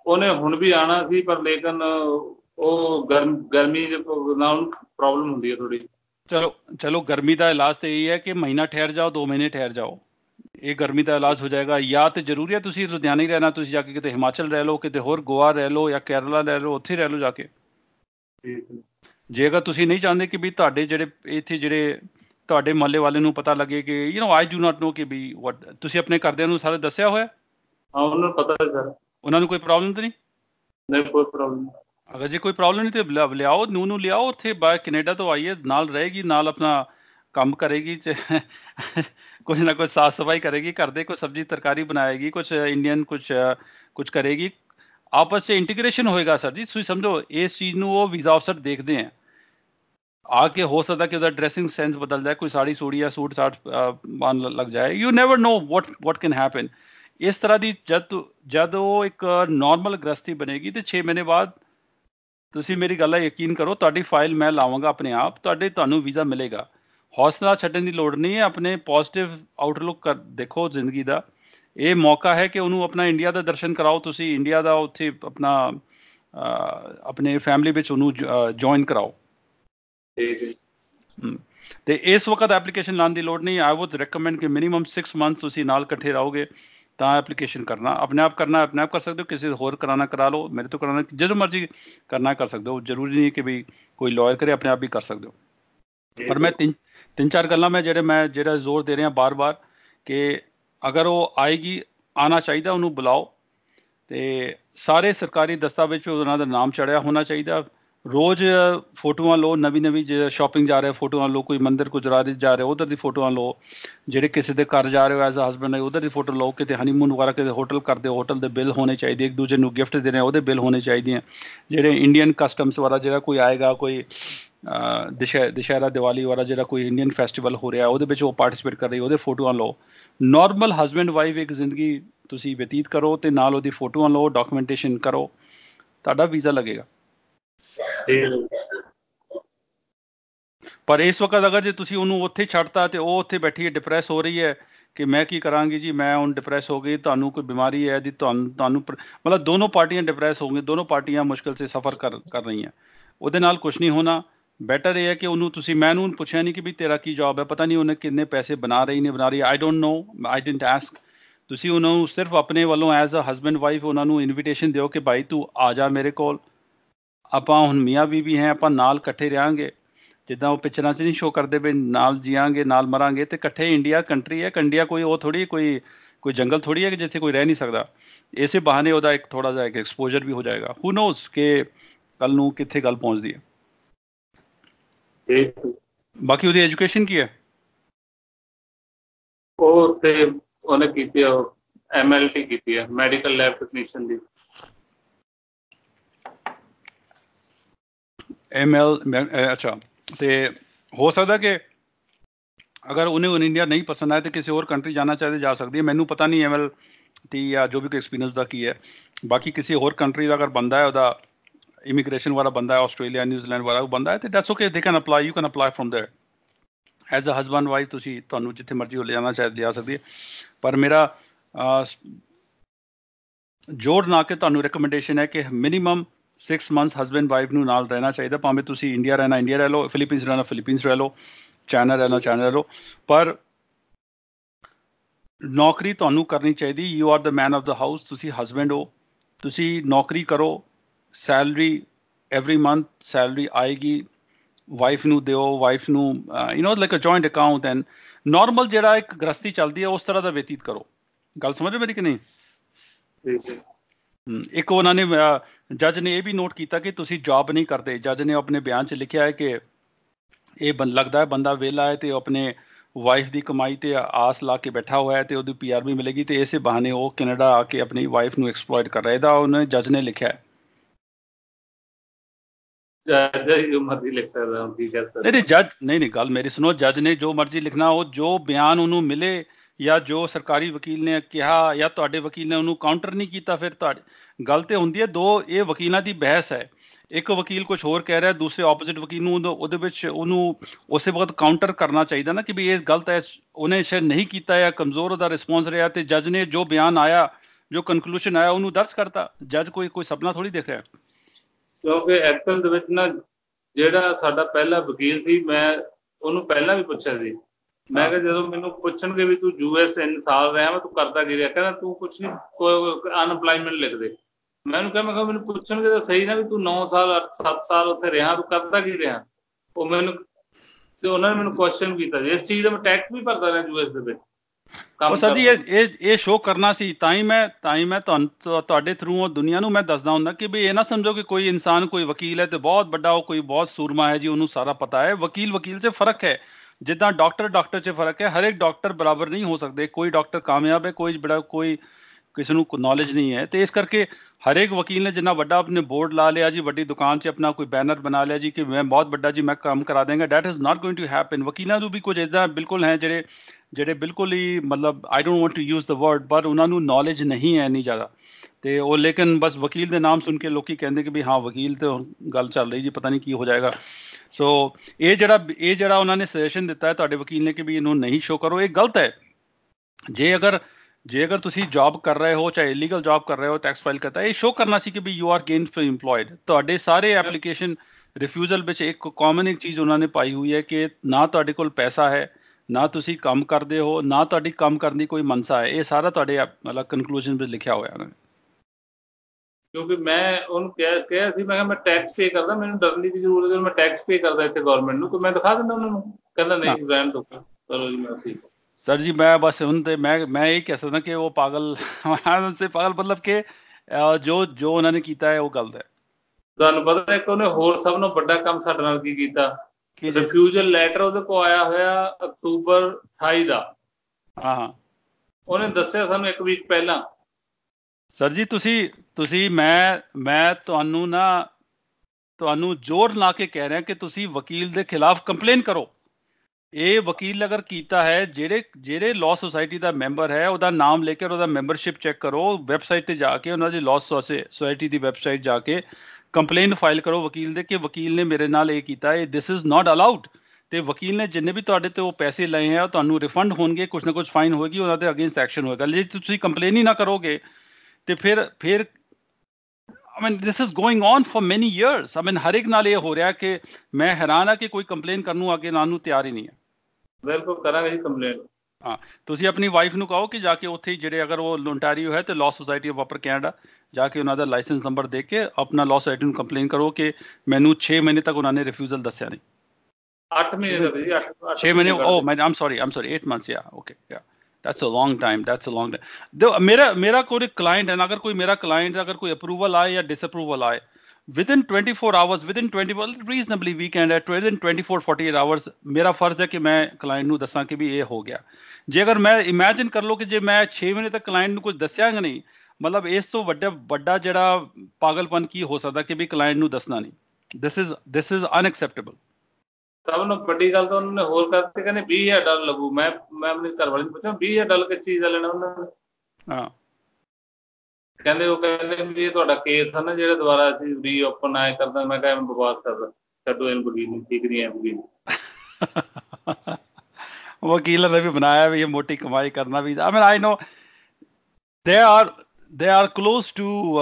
ਉਹਨੇ ਹੁਣ ਵੀ ਆਣਾ ਸੀ ਪਰ ਲੇਕਿਨ ਉਹ ਗਰਮੀ ਦੇ ਨਾਲ ਪ੍ਰੋਬਲਮ ਹੁੰਦੀ ਹੈ ਥੋੜੀ ਚਲੋ ਚਲੋ ਗਰਮੀ ਦਾ ਇਲਾਜ ਤੇ ਇਹ ਹੈ ਕਿ ਮਹੀਨਾ ਠਹਿਰ ਜਾਓ 2 ਮਹੀਨੇ ਠਹਿਰ ਜਾਓ। ਇਹ ਗਰਮੀ ਦਾ ਇਲਾਜ ਹੋ ਜਾਏਗਾ। ਜਾਂ ਤੇ ਜ਼ਰੂਰੀ ਹੈ ਤੁਸੀਂ ਲੁਧਿਆਣੇ ਹੀ ਰਹਿਣਾ ਤੁਸੀਂ ਜਾ ਕੇ ਕਿਤੇ ਹਿਮਾਚਲ ਰਹਿ ਲਓ ਕਿਤੇ ਹੋਰ ਗੋਆ ਰਹਿ ਲਓ ਜਾਂ ਕੇਰਲਾ ਰਹਿ ਲਓ ਉੱਥੇ ਰਹਿ ਲਓ ਜਾ ਕੇ। ਠੀਕ ਹੈ ਜੇ ਅਗਰ ਤੁਸੀਂ ਨਹੀਂ ਚਾਹੁੰਦੇ ਕਿ ਵੀ ਤੁਹਾਡੇ ਜਿਹੜੇ ਇੱਥੇ ਜਿਹੜੇ ਤੁਹਾਡੇ ਮਹੱਲੇ ਵਾਲੇ ਨੂੰ ਪਤਾ ਲੱਗੇ ਕਿ you know I do not ਨੋ ਕਿ ਵੀ ਵਾਟ ਤੁਸੀਂ ਆਪਣੇ ਘਰਦਿਆਂ ਨੂੰ ਸਾਰੇ ਦੱਸਿਆ ਹੋਇਆ? ਹਾਂ ਉਹਨਾਂ ਨੂੰ ਪਤਾ ਹੈ ਸਰ। ਉਹਨਾਂ ਨੂੰ ਕੋਈ ਪ੍ਰੋਬਲਮ ਤਾਂ ਨਹੀਂ? ਨਹੀਂ ਕੋਈ ਪ੍ਰੋਬਲਮ ਅਗਰ ਜੇ ਕੋਈ ਪ੍ਰੋਬਲਮ ਨਹੀਂ ਤੇ ਲਿਆਓ ਨੂੰ ਨੂੰ ਲਿਆਓ ਉੱਥੇ ਬਾ ਕੈਨੇਡਾ ਤੋਂ ਆਈ ਹੈ ਨਾਲ ਰਹੇਗੀ, ਨਾਲ ਆਪਣਾ ਕੰਮ ਕਰੇਗੀ ਕੁਝ ਨਾ ਕੁਝ ਸਾਫ਼ ਸਫ਼ਾਈ ਕਰੇਗੀ, ਘਰ ਦੇ ਕੋਈ ਸਬਜ਼ੀ ਤਰਕਾਰੀ ਬਣਾਏਗੀ ਕੁਝ ਇੰਡੀਅਨ ਕੁਝ ਕੁਝ ਕਰੇਗੀ। ਆਪਸ ਵਿੱਚ ਇੰਟੀਗ੍ਰੇਸ਼ਨ ਹੋਏਗਾ ਸਰ ਜੀ, ਤੁਸੀਂ ਸਮਝੋ, ਇਸ ਚੀਜ਼ ਨੂੰ ਉਹ ਵੀਜ਼ਾ ਅਫਸਰ ਦੇਖਦੇ ਆ। ਆ ਕੇ ਹੋ ਸਕਦਾ ਕਿ ਉਹਦਾ ਡਰੈਸਿੰਗ ਸੈਂਸ ਬਦਲ ਜਾਏ, ਕੋਈ ਸਾੜੀ, ਸੂੜੀ ਜਾਂ ਸੂਟ, ਸਾਟ ਪਾਣ ਲੱਗ ਜਾਏ। You never know what what can happen ਇਸ ਤਰ੍ਹਾਂ ਦੀ ਜਦ ਜਦ ਉਹ ਇੱਕ ਨਾਰਮਲ ਗ੍ਰਸਤੀ ਬਣੇਗੀ ਤੇ 6 ਮਹੀਨੇ ਬਾਅਦ ਤੁਸੀਂ ਮੇਰੀ ਗੱਲ ਯਕੀਨ ਕਰੋ ਤੁਹਾਡੀ ਫਾਈਲ ਮੈਂ ਲਾਵਾਂਗਾ ਆਪਣੇ ਆਪ ਤੁਹਾਡੇ ਤੁਹਾਨੂੰ ਵੀਜ਼ਾ ਮਿਲੇਗਾ। ਹੌਸਲਾ ਛੱਡਣ ਦੀ ਲੋੜ ਨਹੀਂ ਹੈ ਆਪਣੇ ਪੋਜ਼ਿਟਿਵ ਆਊਟਲੁੱਕ ਕਰ ਦੇਖੋ ਜ਼ਿੰਦਗੀ ਦਾ। ਇਹ ਮੌਕਾ ਹੈ ਕਿ ਉਹਨੂੰ ਆਪਣਾ ਇੰਡੀਆ ਦਾ ਦਰਸ਼ਨ ਕਰਾਓ ਤੁਸੀਂ ਇੰਡੀਆ ਦਾ ਉੱਥੇ ਆਪਣਾ ਆਪਣੇ ਫੈਮਿਲੀ ਵਿੱਚ ਉਹਨੂੰ ਜੁਆਇਨ ਕਰਾਓ। ਤੇ ਇਸ ਵਕਤ ਐਪਲੀਕੇਸ਼ਨ ਲਾਉਣ ਦੀ ਲੋੜ ਨਹੀਂ ਆਈ ਵੁੱਡ ਰეკਮੈਂਡ ਕਿ ਮਿਨੀਮਮ 6 ਮੰਥ ਤੁਸੀਂ ਨਾਲ ਇਕੱਠੇ ਰਹੋਗੇ। ਤਾਂ ਐਪਲੀਕੇਸ਼ਨ ਕਰਨਾ ਆਪਣੇ ਆਪ ਕਰਨਾ ਆਪਣੇ ਆਪ ਕਰ ਸਕਦੇ ਹੋ ਕਿਸੇ ਹੋਰ ਕਰਾਣਾ ਕਰਾ ਲਓ ਮੇਰੇ ਤੋਂ ਕਰਾਣਾ ਜਦੋਂ ਮਰਜ਼ੀ ਕਰਨਾ ਕਰ ਸਕਦੇ ਹੋ ਜ਼ਰੂਰੀ ਨਹੀਂ ਕਿ ਵੀ ਕੋਈ ਲਾਇਰ ਕਰੇ ਆਪਣੇ ਆਪ ਵੀ ਕਰ ਸਕਦੇ ਹੋ। ਪਰ ਮੈਂ ਤਿੰਨ ਤਿੰਨ ਚਾਰ ਗੱਲਾਂ ਮੈਂ ਜਿਹੜੇ ਮੈਂ ਜਿਹੜਾ ਜ਼ੋਰ ਦੇ ਰਿਹਾ ਬਾਰ-ਬਾਰ ਕਿ ਅਗਰ ਉਹ ਆਏਗੀ ਆਣਾ ਚਾਹੀਦਾ ਉਹਨੂੰ ਬੁਲਾਓ। ਤੇ ਸਾਰੇ ਸਰਕਾਰੀ ਦਸਤਾਵੇਜ਼ ਉਹਨਾਂ ਦਾ ਨਾਮ ਚੜਿਆ ਹੋਣਾ ਚਾਹੀਦਾ। ਰੋਜ਼ ਫੋਟੋਆਂ ਲਓ, ਨਵੀਂ ਨਵੀਂ ਜੇ ਸ਼ਾਪਿੰਗ ਜਾ ਰਹੇ, ਫੋਟੋਆਂ ਲਓ, ਕੋਈ ਮੰਦਿਰ ਗੁਜਰਾਤ ਜਾ ਰਹੇ, ਉਧਰ ਦੀ ਫੋਟੋਆਂ ਲਓ। ਜਿਹੜੇ ਕਿਸੇ ਦੇ ਘਰ ਜਾ ਰਹੇ ਹੋ ਐਜ਼ ਅ ਹਸਬੰਡ ਉਧਰ ਦੀ ਫੋਟੋ ਲਓ, ਕਿਤੇ ਹਨੀਮੂਨ ਵਗੈਰਾ ਕਿਤੇ ਹੋਟਲ ਕਰਦੇ ਹੋਟਲ ਦੇ ਬਿੱਲ ਹੋਣੇ ਚਾਹੀਦੇ, ਇੱਕ ਦੂਜੇ ਨੂੰ ਗਿਫਟ ਦੇਣੇ ਉਹਦੇ ਬਿੱਲ ਹੋਣੇ ਚਾਹੀਦੇ ਆ। ਜਿਹੜੇ ਇੰਡੀਅਨ ਕਸਟਮਸ ਵਾਲਾ ਜਿਹੜਾ ਕੋਈ ਆਏਗਾ, ਕੋਈ ਦੁਸ਼ਹਿਰਾ ਦੀਵਾਲੀ ਵਾਲਾ ਜਿਹੜਾ ਕੋਈ ਇੰਡੀਅਨ ਫੈਸਟੀਵਲ ਹੋ ਰਿਹਾ, ਉਹਦੇ ਵਿੱਚ ਉਹ ਪਾਰਟਿਸਿਪੇਟ ਕਰ ਰਹੀ, ਉਹਦੇ ਫੋਟੋਆਂ ਲਓ। ਨਾਰਮਲ ਹਸਬੰਡ ਵਾਈਫ ਇੱਕ ਜ਼ਿੰਦਗੀ ਤੁਸੀਂ ਬਤੀਤ ਕਰੋ ਤੇ ਨਾਲ ਉਹਦੀ ਫੋਟੋਆਂ ਲਓ ਡਾਕੂਮੈਂਟੇਸ਼ਨ ਕਰੋ, ਤੁਹਾਡਾ ਵੀਜ਼ਾ ਲੱਗੇਗਾ। ਪਰ ਇਸ ਵਕਤ ਅਗਰ ਜੇ ਤੁਸੀਂ ਉਹਨੂੰ ਉੱਥੇ ਛੱਡਤਾ ਤੇ ਉਹ ਉੱਥੇ ਬੈਠੀ ਹੈ ਡਿਪਰੈਸ ਹੋ ਰਹੀ ਹੈ ਕਿ ਮੈਂ ਕੀ ਕਰਾਂਗੀ ਜੀ? ਮੈਂ ਹੁਣ ਡਿਪਰੈਸ ਹੋ ਗਈ, ਤੁਹਾਨੂੰ ਕੋਈ ਬਿਮਾਰੀ ਹੈ ਦੀ ਤੁਹਾਨੂੰ ਤੁਹਾਨੂੰ ਮਤਲਬ ਦੋਨੋਂ ਪਾਰਟੀਆਂ ਡਿਪਰੈਸ ਹੋ ਗਈਆਂ ਦੋਨੋਂ ਪਾਰਟੀਆਂ ਮੁਸ਼ਕਲ ਸੇ ਸਫਰ ਕਰ ਕਰ ਰਹੀਆਂ। ਉਹਦੇ ਨਾਲ ਕੁਝ ਨਹੀਂ ਹੋਣਾ। ਬੈਟਰ ਇਹ ਹੈ ਕਿ ਉਹਨੂੰ ਤੁਸੀਂ, ਮੈਂ ਉਹਨੂੰ ਪੁੱਛਿਆ ਨਹੀਂ ਕਿ ਵੀ ਤੇਰਾ ਕੀ ਜੌਬ ਹੈ, ਪਤਾ ਨਹੀਂ ਉਹਨੇ ਕਿੰਨੇ ਪੈਸੇ ਬਣਾ ਰਹੀ ਨੇ ਬਣਾ ਰਹੀ I don't know I didn't ask ਤੁਸੀਂ ਉਹਨਾਂ ਨੂੰ ਸਿਰਫ ਆਪਣੇ ਵੱਲੋਂ ਐਜ਼ ਅ ਹਸਬੰਡ ਵਾਈਫ ਉਹਨਾਂ ਨੂੰ ਇਨਵੀਟੇਸ਼ਨ ਦਿਓ ਕਿ ਭਾਈ ਤੂੰ ਆ ਜਾ ਮੇਰੇ ਕੋਲ। ਆਪਾਂ ਹੁਣ ਮੀਆਂ ਬੀਬੀ ਹੈ, ਆਪਾਂ ਨਾਲ ਇਕੱਠੇ ਰਹਾਂਗੇ। ਜਿੱਦਾਂ ਉਹ ਪਿਕਚਰਾਂ 'ਚ ਨਹੀਂ ਸ਼ੋ ਕਰਦੇ ਵੀ ਨਾਲ ਜੀਵਾਂਗੇ ਨਾਲ ਮਰਾਂਗੇ, ਤੇ ਇਕੱਠੇ ਇੰਡੀਆ ਕੰਟਰੀ ਹੈ। ਕੰਡੀਆ ਕੋਈ ਉਹ ਥੋੜੀ ਕੋਈ ਕੋਈ ਜੰਗਲ ਥੋੜੀ ਹੈ ਕਿ ਜਿੱਥੇ ਕੋਈ ਰਹਿ ਨਹੀਂ ਸਕਦਾ। ਇਸੇ ਬਹਾਨੇ ਉਹਦਾ ਇੱਕ ਥੋੜਾ ਜਿਹਾ ਇੱਕ ਐਕਸਪੋਜ਼ਰ ਵੀ ਹੋ ਜਾਏਗਾ। ਹੂ ਨੋਸ ਕਿ ਕੱਲ ਨੂੰ ਕਿੱਥੇ ਗੱਲ ਪਹੁੰਚਦੀ ਹੈ। ਬਾਕੀ ਉਹਦੀ ਐਜੂਕੇਸ਼ਨ ਕੀ ਹੈ? ਉਹ ਤੇ ਉਹਨੇ ਕੀਤੀ ਐਮਐਲਟੀ ਕੀਤੀ ਹੈ ਮੈਡੀਕਲ ਲੈਬ ਟੈਕਨੀਸ਼ੀਅਨ ਦੀ। ਐਮ एमएल ਅੱਛਾ, ਤੇ ਹੋ ਸਕਦਾ ਕਿ ਅਗਰ ਉਹਨੇ ਉਹ ਇੰਡੀਆ ਨਹੀਂ ਪਸੰਦ ਆਇਆ ਤਾਂ ਕਿਸੇ ਹੋਰ ਕੰਟਰੀ ਜਾਣਾ ਚਾਹਦੇ ਜਾ ਸਕਦੀ ਹੈ। ਮੈਨੂੰ ਪਤਾ ਨਹੀਂ ਐਮਐਲ ਟੀ ਜਾਂ ਜੋ ਵੀ ਕੋ ਐਕਸਪੀਰੀਅੰਸ ਦਾ ਕੀ ਹੈ। ਬਾਕੀ ਕਿਸੇ ਹੋਰ ਕੰਟਰੀ ਦਾ ਅਗਰ ਬੰਦਾ ਹੈ, ਉਹਦਾ ਇਮੀਗ੍ਰੇਸ਼ਨ ਵਾਲਾ ਬੰਦਾ ਹੈ, ਆਸਟ੍ਰੇਲੀਆ ਨਿਊਜ਼ੀਲੈਂਡ ਵਾਲਾ ਉਹ ਬੰਦਾ ਹੈ, ਤੇ that's okay they can apply you can apply from there as a husband wife ਤੁਸੀਂ ਤੁਹਾਨੂੰ ਜਿੱਥੇ ਮਰਜ਼ੀ ਹੋ ਲੈ ਜਾਣਾ ਚਾਹਦੇ ਜਾ ਸਕਦੀ ਹੈ। ਪਰ ਮੇਰਾ ਜੋੜ ਨਾ ਕੇ ਤੁਹਾਨੂੰ ਰეკਮੈਂਡੇਸ਼ਨ ਹੈ ਕਿ ਮਿਨੀਮਮ 6 ਮੰਥਸ ਹਸਬੰਡ ਵਾਈਫ ਨੂੰ ਨਾਲ ਰਹਿਣਾ ਚਾਹੀਦਾ, ਭਾਵੇਂ ਤੁਸੀਂ ਇੰਡੀਆ ਰਹਿਣਾ ਇੰਡੀਆ ਰਹਿ ਲਓ ਫਿਲੀਪੀਨਸ ਰਹਿਣਾ ਫਿਲੀਪੀਨਸ ਰਹਿ ਲਓ ਚਾਈਨਾ ਰਹਿਣਾ ਚਾਈਨਾ ਰਹਿ ਲਓ, ਪਰ ਨੌਕਰੀ ਤੁਹਾਨੂੰ ਕਰਨੀ ਚਾਹੀਦੀ you are the man of the house ਤੁਸੀਂ ਹਸਬੰਡ ਹੋ, ਤੁਸੀਂ ਨੌਕਰੀ ਕਰੋ ਸੈਲਰੀ ਐਵਰੀ ਮੰਥ ਸੈਲਰੀ ਆਏਗੀ ਵਾਈਫ ਨੂੰ ਦਿਓ ਵਾਈਫ ਨੂੰ you know like a joint account and normal ਜਿਹੜਾ ਇੱਕ ਗ੍ਰਸਤੀ ਚੱਲਦੀ ਹੈ, ਉਸ ਤਰ੍ਹਾਂ ਦਾ ਬਤੀਤ ਕਰੋ। ਗੱਲ ਸਮਝੋ ਮੇਰੀ ਕਿ ਨਹੀਂ? ਠੀਕ ਹੈ। ਇੱਕ ਉਹਨਾਂ ਨੇ ਜੱਜ ਨੇ ਇਹ ਵੀ ਨੋਟ ਕੀਤਾ ਕਿ ਤੁਸੀਂ ਜੌਬ ਨਹੀਂ ਕਰਦੇ। ਜੱਜ ਨੇ ਆਪਣੇ ਬਿਆਨ 'ਚ ਲਿਖਿਆ ਹੈ ਕਿ ਇਹ ਬੰ ਲੱਗਦਾ ਹੈ ਬੰਦਾ ਵੇਲਾ ਹੈ ਤੇ ਆਪਣੇ ਵਾਈਫ ਦੀ ਕਮਾਈ ਤੇ ਆਸ ਲਾ ਕੇ ਬੈਠਾ ਹੋਇਆ ਹੈ ਤੇ ਉਹਦੀ ਪੀਆਰ ਵੀ ਮਿਲੇਗੀ ਤੇ ਇਸੇ ਬਹਾਨੇ ਉਹ ਕੈਨੇਡਾ ਆ ਕੇ ਆਪਣੀ ਵਾਈਫ ਨੂੰ ਐਕਸਪਲੋਇਟ ਕਰ ਰਿਹਾ ਇਹਦਾ ਉਹਨੇ ਜੱਜ ਨੇ ਲਿਖਿਆ ਹੈ। ਜੱਜ ਜੋ ਮਰਜ਼ੀ ਲਿਖ ਸਕਦਾ ਹਾਂ ਕੀ ਕਹਿ ਸਕਦਾ ਨਹੀਂ ਜੱਜ ਨਹੀਂ ਨਹੀਂ ਗੱਲ ਮੇਰੀ ਸੁਣੋ। ਜੱਜ ਨੇ ਜੋ ਮਰਜ਼ੀ ਲਿਖਣਾ ਉਹ ਜੋ ਬਿਆਨ ਉਹਨੂੰ ਮਿਲੇ ਜਾਂ ਜੋ ਸਰਕਾਰੀ ਵਕੀਲ ਨੇ ਕਿਹਾ ਜਾਂ ਤੁਹਾਡੇ ਵਕੀਲ ਨੇ ਉਹਨੂੰ ਕਾਊਂਟਰ ਨਹੀਂ ਕੀਤਾ, ਫਿਰ ਤੁਹਾਡੀ, ਗੱਲ ਤੇ ਹੁੰਦੀ ਹੈ, ਦੋ ਇਹ ਵਕੀਲਾਂ ਦੀ ਬਹਿਸ ਹੈ। ਇੱਕ ਵਕੀਲ ਕੁਝ ਹੋਰ ਕਹਿ ਰਿਹਾ, ਦੂਸਰੇ ਆਪੋਜ਼ਿਟ ਵਕੀਲ ਨੂੰ ਉਹਦੇ ਵਿੱਚ ਉਹਨੂੰ ਉਸੇ ਵਕਤ ਕਾਊਂਟਰ ਕਰਨਾ ਚਾਹੀਦਾ ਨਾ ਕਿ ਵੀ ਇਹ ਗਲਤ ਹੈ, ਉਹਨੇ ਸ਼ਾਇਦ ਨਹੀਂ ਕੀਤਾ ਜਾਂ ਕਮਜ਼ੋਰ ਉਹਦਾ ਰਿਸਪੌਂਸ ਰਿਹਾ ਤੇ ਜੱਜ ਨੇ ਜੋ ਬਿਆਨ ਆਇਆ, ਜੋ ਕਨਕਲੂਜਨ ਆਇਆ ਉਹਨੂੰ ਦਰਜ ਕਰਤਾ। ਜੱਜ ਕੋਈ ਕੋਈ ਸਪਨਾ ਥੋੜੀ ਦੇਖ ਰਿਹਾ? ਕਿਉਂਕਿ ਐਕਚੁਅਲ ਦੇ ਵਿੱਚ ਨਾ ਜਿਹੜਾ ਸਾਡਾ ਪਹਿਲਾ ਵਕੀਲ ਸੀ, ਮੈਂ ਉਹਨੂੰ ਪਹਿਲਾਂ ਵੀ ਪੁੱਛਿਆ ਸੀ ਮੈਂ ਕਿਹਾ ਜਦੋਂ ਮੈਨੂੰ ਪੁੱਛਣਗੇ ਵੀ ਤੂੰ ਯੂਐਸ ਇਨ ਸਾਲ ਰਿਹਾ ਮੈਂ ਤੂੰ ਕਰਦਾ ਕੀ ਰਿਹਾ? ਕਹਿੰਦਾ ਤੂੰ ਕੁਝ ਨਹੀਂ ਕੋਈ ਅਨਪਲਾਈਮੈਂਟ ਲਿਖ ਦੇ ਮੈਂ ਉਹਨੂੰ ਕਿਹਾ ਮੈਂ ਕਿਹਾ ਮੈਨੂੰ ਪੁੱਛਣਗੇ ਤਾਂ ਸਹੀ ਨਾ ਵੀ ਤੂੰ 9 ਸਾਲ 7 ਸਾਲ ਉੱਥੇ ਰਿਹਾ ਤੂੰ ਕਰਦਾ ਕੀ ਰਿਹਾ? ਉਹ ਮੈਨੂੰ ਤੇ ਉਹਨਾਂ ਨੇ ਮੈਨੂੰ ਕੁਐਸਚਨ ਕੀਤਾ ਇਸ ਚੀਜ਼ ਦਾ ਮੈਂ ਟੈਕਸ ਵੀ ਭਰਦਾ ਰਿਹਾ ਯੂਐਸ ਦੇ ਵਿੱਚ। ਉਹ ਸਰ ਜੀ ਇਹ ਇਹ ਸ਼ੋਅ ਕਰਨਾ ਸੀ ਤਾਂ ਹੀ ਮੈਂ ਤਾਂ ਹੀ ਮੈਂ ਤੁਹਾਨੂੰ ਤੁਹਾਡੇ ਥਰੂ ਉਹ ਦੁਨੀਆ ਨੂੰ ਮੈਂ ਦੱਸਦਾ ਹੁੰਦਾ ਕਿ ਵੀ ਇਹ ਨਾ ਸਮਝੋ ਕਿ ਕੋਈ ਇਨਸਾਨ ਕੋਈ ਵਕੀਲ ਹੈ ਤੇ ਬਹੁਤ ਵੱਡਾ ਉਹ ਕੋਈ ਬਹੁਤ ਸੂਰਮਾ ਹੈ ਜੀ ਉਹਨੂੰ ਸਾਰਾ ਪਤਾ ਹੈ। ਵਕੀਲ ਵਕੀਲ 'ਚ ਫ਼ਰਕ ਹੈ। ਜਿੱਦਾਂ ਡਾਕਟਰ ਡਾਕਟਰ 'ਚ ਫ਼ਰਕ ਹੈ ਹਰ ਇੱਕ ਡਾਕਟਰ ਬਰਾਬਰ ਨਹੀਂ ਹੋ ਸਕਦੇ। ਕੋਈ ਡਾਕਟਰ ਕਾਮਯਾਬ ਹੈ, ਕੋਈ ਬੜਾ, ਕੋਈ ਕਿਸੇ ਨੂੰ ਕੋਈ ਨੌਲੇਜ ਨਹੀਂ ਹੈ, ਤੇ ਇਸ ਕਰਕੇ ਹਰ ਇੱਕ ਵਕੀਲ ਨੇ ਜਿੰਨਾ ਵੱਡਾ ਆਪਣੇ ਬੋਰਡ ਲਾ ਲਿਆ ਜੀ, ਵੱਡੀ ਦੁਕਾਨ 'ਚ ਆਪਣਾ ਕੋਈ ਬੈਨਰ ਬਣਾ ਲਿਆ ਜੀ ਕਿ ਮੈਂ ਬਹੁਤ ਵੱਡਾ ਜੀ, ਮੈਂ ਕੰਮ ਕਰਾ ਦੇਵਾਂਗਾ that is not going to happen ਵਕੀਲਾਂ ਨੂੰ ਵੀ ਕੁਝ ਇਦਾਂ ਬਿਲਕੁਲ ਹੈ ਜਿਹੜੇ ਜਿਹੜੇ ਬਿਲਕੁਲ ਹੀ ਮਤਲਬ I don't want to use the word ਪਰ ਉਹਨਾਂ ਨੂੰ ਨੌਲੇਜ ਨਹੀਂ ਹੈ ਨਹੀਂ ਜ਼ਿਆਦਾ। ਤੇ ਉਹ ਲੇਕਿਨ ਬਸ ਵਕੀਲ ਦੇ ਨਾਮ ਸੁਣ ਕੇ ਲੋਕੀ ਕਹਿੰਦੇ ਕਿ ਵੀ ਹਾਂ, ਵਕੀਲ ਤੇ ਗੱਲ ਚੱਲ ਰਹੀ ਜੀ, ਪਤਾ ਨਹੀਂ ਕੀ ਹੋ ਜਾਏਗਾ। ਸੋ ਇਹ ਜਿਹੜਾ ਇਹ ਜਿਹੜਾ ਉਹਨਾਂ ਨੇ ਸੁਜੈਸ਼ਨ ਦਿੱਤਾ ਹੈ, ਤੁਹਾਡੇ ਵਕੀਲ ਨੇ ਕਿ ਵੀ ਇਹਨੂੰ ਨਹੀਂ ਸ਼ੋ ਕਰੋ, ਇਹ ਗਲਤ ਹੈ। ਜੇ ਅਗਰ ਜੇ ਅਗਰ ਤੁਸੀਂ ਜੌਬ ਕਰ ਰਹੇ ਹੋ ਚਾਹੇ ਇਲੀਗਲ ਜੌਬ ਕਰ ਰਹੇ ਹੋ ਟੈਕਸ ਫਾਈਲ ਕਰਤਾ ਇਹ ਸ਼ੋ ਕਰਨਾ ਸੀ ਕਿ we you are gainful employed ਤੁਹਾਡੇ ਸਾਰੇ ਐਪਲੀਕੇਸ਼ਨ ਰਿਫਿਊਜ਼ਲ ਵਿੱਚ ਇੱਕ ਕਾਮਨ ਇੱਕ ਚੀਜ਼ ਉਹਨਾਂ ਨੇ ਪਾਈ ਹੋਈ ਹੈ ਕਿ ਨਾ ਤੁਹਾਡੇ ਕੋਲ ਪੈਸਾ ਹੈ ਨਾ ਤੁਸੀਂ ਕੰਮ ਕਰਦੇ ਹੋ ਨਾ ਤੁਹਾਡੀ ਕੰਮ ਕਰਨ ਦੀ ਕੋਈ ਮਨਸਾ ਹੈ ਇਹ ਸਾਰਾ ਤੁਹਾਡੇ ਮਤਲਬ ਕਨਕਲੂਜਨ ਵਿੱਚ ਲਿਖਿਆ ਹੋਇਆ ਹੈ ਕਿਉਂਕਿ ਮੈਂ ਉਹਨੂੰ ਕਿਹਾ ਕਿਹਾ ਸੀ ਮੈਂ ਕਿਹਾ ਮੈਂ ਟੈਕਸ ਪੇ ਕਰਦਾ ਮੈਨੂੰ ਡਰਨ ਦੀ ਜ਼ਰੂਰਤ ਹੈ ਮੈਂ ਟੈਕਸ ਪੇ ਕਰਦਾ ਇੱਥੇ ਗਵਰਨਮੈਂਟ ਨੂੰ ਕਿ ਮੈਂ ਦਿਖਾ ਦਿੰਦਾ ਉਹਨਾਂ ਨੂੰ? ਕਹਿੰਦਾ ਨਹੀਂ ਰਹਿਣ ਦੋ ਚਲੋ ਜੀ ਮੈਂ ਠੀਕ ਸਰ ਜੀ ਮੈਂ ਬਸ ਹੁਣ ਤੇ ਮੈਂ ਮੈਂ ਇਹ ਕਹਿ ਸਕਦਾ ਕਿ ਉਹ ਪਾਗਲ ਸੇ ਪਾਗਲ ਮਤਲਬ ਕਿ ਜੋ ਜੋ ਉਹਨਾਂ ਨੇ ਕੀਤਾ ਹੈ ਉਹ ਗਲਤ ਹੈ। ਤੁਹਾਨੂੰ ਪਤਾ ਹੈ ਕਿ ਉਹਨੇ ਹੋਰ ਸਭ ਤੋਂ ਵੱਡਾ ਕੰਮ ਸਾਡੇ ਨਾਲ ਕੀ ਕੀਤਾ? ਰਿਫਿਊਜ਼ਲ ਲੈਟਰ ਉਹਦੇ ਕੋ ਆਇਆ ਹੋਇਆ ਅਕਤੂਬਰ 28 ਦਾ। ਹਾਂ ਹਾਂ। ਉਹਨੇ ਦੱਸਿਆ ਸਾਨੂੰ ਇੱਕ ਵੀਕ ਪਹਿਲਾਂ। ਸਰ ਜੀ ਤੁਸੀਂ ਤੁਸੀਂ ਮੈਂ ਮੈਂ ਤੁਹਾਨੂੰ ਨਾ ਤੁਹਾਨੂੰ ਜ਼ੋਰ ਲਾ ਕੇ ਕਹਿ ਰਿਹਾ ਕਿ ਤੁਸੀਂ ਵਕੀਲ ਦੇ ਖਿਲਾਫ ਕੰਪਲੇਨ ਕਰੋ। ਇਹ ਵਕੀਲ ਅਗਰ ਕੀਤਾ ਹੈ, ਜਿਹੜੇ ਜਿਹੜੇ ਲਾਅ ਸੁਸਾਇਟੀ ਦਾ ਮੈਂਬਰ ਹੈ, ਉਹਦਾ ਨਾਮ ਲੈ ਕੇ ਉਹਦਾ ਮੈਂਬਰਸ਼ਿਪ ਚੈੱਕ ਕਰੋ ਵੈਬਸਾਈਟ ਤੇ ਜਾ ਕੇ ਉਹਨਾਂ ਦੀ ਲਾਅ ਸੁਸਾਇਟੀ ਦੀ ਵੈਬਸਾਈਟ ਜਾ ਕੇ ਕੰਪਲੇਨ ਫਾਈਲ ਕਰੋ ਵਕੀਲ ਦੇ ਕਿ ਵਕੀਲ ਨੇ ਮੇਰੇ ਨਾਲ ਇਹ ਕੀਤਾ ਹੈ ਦਿਸ ਇਜ਼ ਨਾਟ ਅਲਾਉਡ ਤੇ ਵਕੀਲ ਨੇ ਜਿੰਨੇ ਵੀ ਤੁਹਾਡੇ ਤੇ ਉਹ ਪੈਸੇ ਲਏ ਹੈ ਤੁਹਾਨੂੰ ਰਿਫੰਡ ਹੋਣਗੇ ਕੁਝ ਨਾ ਕੁਝ ਫਾਈਨ ਹੋਏਗੀ, ਉਹਨਾਂ ਦੇ ਅਗੇਂਸਟ ਐਕਸ਼ਨ ਹੋਏਗਾ। ਜੇ ਤੁਸੀਂ ਕੰਪਲੇਨ ਹੀ ਨਾ ਕਰੋਗੇ, ਤੇ ਫਿਰ ਫਿਰ, I mean, this is going on for many years I mean, ਹਰ ਇੱਕ ਨਾਲ ਇਹ ਹੋ ਰਿਹਾ ਕਿ ਮੈਂ ਹੈਰਾਨ ਆ ਕਿ ਕੋਈ ਕੰਪਲੇਨ ਕਰਨ ਨੂੰ ਅੱਗੇ ਨਾਲ ਨੂੰ ਤਿਆਰ ਹੀ ਨਹੀਂ ਹੈ। ਬਿਲਕੁਲ ਕਰਾਂਗੇ ਜੀ ਕੰਪਲੇਨ ਹਾਂ ਤੁਸੀਂ ਆਪਣੀ ਵਾਈਫ ਨੂੰ ਕਹੋ ਕਿ ਜਾ ਕੇ ਉੱਥੇ ਜਿਹੜੇ ਅਗਰ ਉਹ ਲੁੰਟਾਰੀਓ ਹੈ ਤੇ law society of upper Canada ਜਾ ਕੇ ਉਹਨਾਂ ਦਾ ਲਾਇਸੈਂਸ ਨੰਬਰ ਦੇ ਕੇ ਆਪਣਾ ਲਾਅ ਸੁਸਾਇਟੀ ਨੂੰ ਕੰਪਲੇਨ ਕਰੋ ਕਿ ਮੈਨੂੰ 6 ਮਹੀਨੇ ਤੱਕ ਉਹਨਾਂ ਨੇ ਰਿਫਿਊਜ਼ਲ ਦੱਸਿਆ ਨਹੀਂ। 8 ਮਹੀਨੇ ਦਾ ਜੀ 8 6 ਮਹੀਨੇ ਓ ਮੈਂ I'm sorry I'm sorry 8 months yeah okay yeah that's a long time that's a long time ਮੇਰਾ ਮੇਰਾ ਕੋਈ ਕਲਾਇੰਟ ਹੈ ਅਗਰ ਕੋਈ ਮੇਰਾ ਕਲਾਇੰਟ ਅਗਰ ਕੋਈ ਅਪਰੂਵਲ ਆਏ ਜਾਂ ਡਿਸਅਪਰੂਵਲ ਆਏ within 24 hours within 20 reasonably weekend at within 24 48 hours ਮੇਰਾ ਫਰਜ਼ ਹੈ ਕਿ ਮੈਂ ਕਲਾਇੰਟ ਨੂੰ ਦੱਸਾਂ ਕਿ ਵੀ ਇਹ ਹੋ ਗਿਆ ਜੇ ਅਗਰ ਮੈਂ ਇਮੇਜਿਨ ਕਰ ਲਓ ਕਿ ਜੇ ਮੈਂ 6 ਮਹੀਨੇ ਤੱਕ ਕਲਾਇੰਟ ਨੂੰ ਕੁਝ ਦੱਸਿਆਗਾ ਨਹੀਂ ਮਤਲਬ ਇਸ ਤੋਂ ਵੱਡਾ ਵੱਡਾ ਜਿਹੜਾ ਪਾਗਲਪਨ ਕੀ ਹੋ ਸਕਦਾ ਕਿ ਵੀ ਕਲਾਇੰਟ ਨੂੰ ਦੱਸਣਾ ਨਹੀਂ this is this is unacceptable ਸਭ ਨੂੰ ਵੱਡੀ ਗੱਲ ਤਾਂ ਉਹਨਾਂ ਨੇ ਹੋਰ ਕਰਤੀ ਕਹਿੰਦੇ 20000 ਡਾਲਰ ਲੱਗੂ ਮੈਂ ਮੈਂ ਆਪਣੀ ਘਰ ਵਾਲੀ ਨੂੰ ਪੁੱਛਿਆ 20000 ਡਾਲਰ ਕਿਸ ਚੀਜ਼ ਦਾ ਲੈਣਾ ਉਹਨਾਂ ਨੇ ਹਾਂ ਕਹਿੰਦੇ ਉਹ ਕਹਿੰਦੇ ਵੀ ਇਹ ਤੁਹਾਡਾ ਕੇਸ ਹੈ ਨਾ ਜਿਹੜਾ ਦੁਬਾਰਾ ਅਸੀਂ ਰੀਓਪਨ ਆਏ ਕਰਦਾ, ਮੈਂ ਕਿਹਾ ਮੈਂ ਬਕਵਾਸ ਕਰਦਾ ਛੱਡੋ ਇਹਨੂੰ ਵਕੀਲ ਨਹੀਂ ਠੀਕ ਨਹੀਂ ਹੈ ਵਕੀਲ ਵਕੀਲਾਂ ਨੇ ਵੀ ਬਣਾਇਆ ਵੀ ਇਹ ਮੋਟੀ ਕਮਾਈ ਕਰਨਾ ਵੀ। ਆਈ ਮੀਨ ਆਈ ਨੋ they are they are close to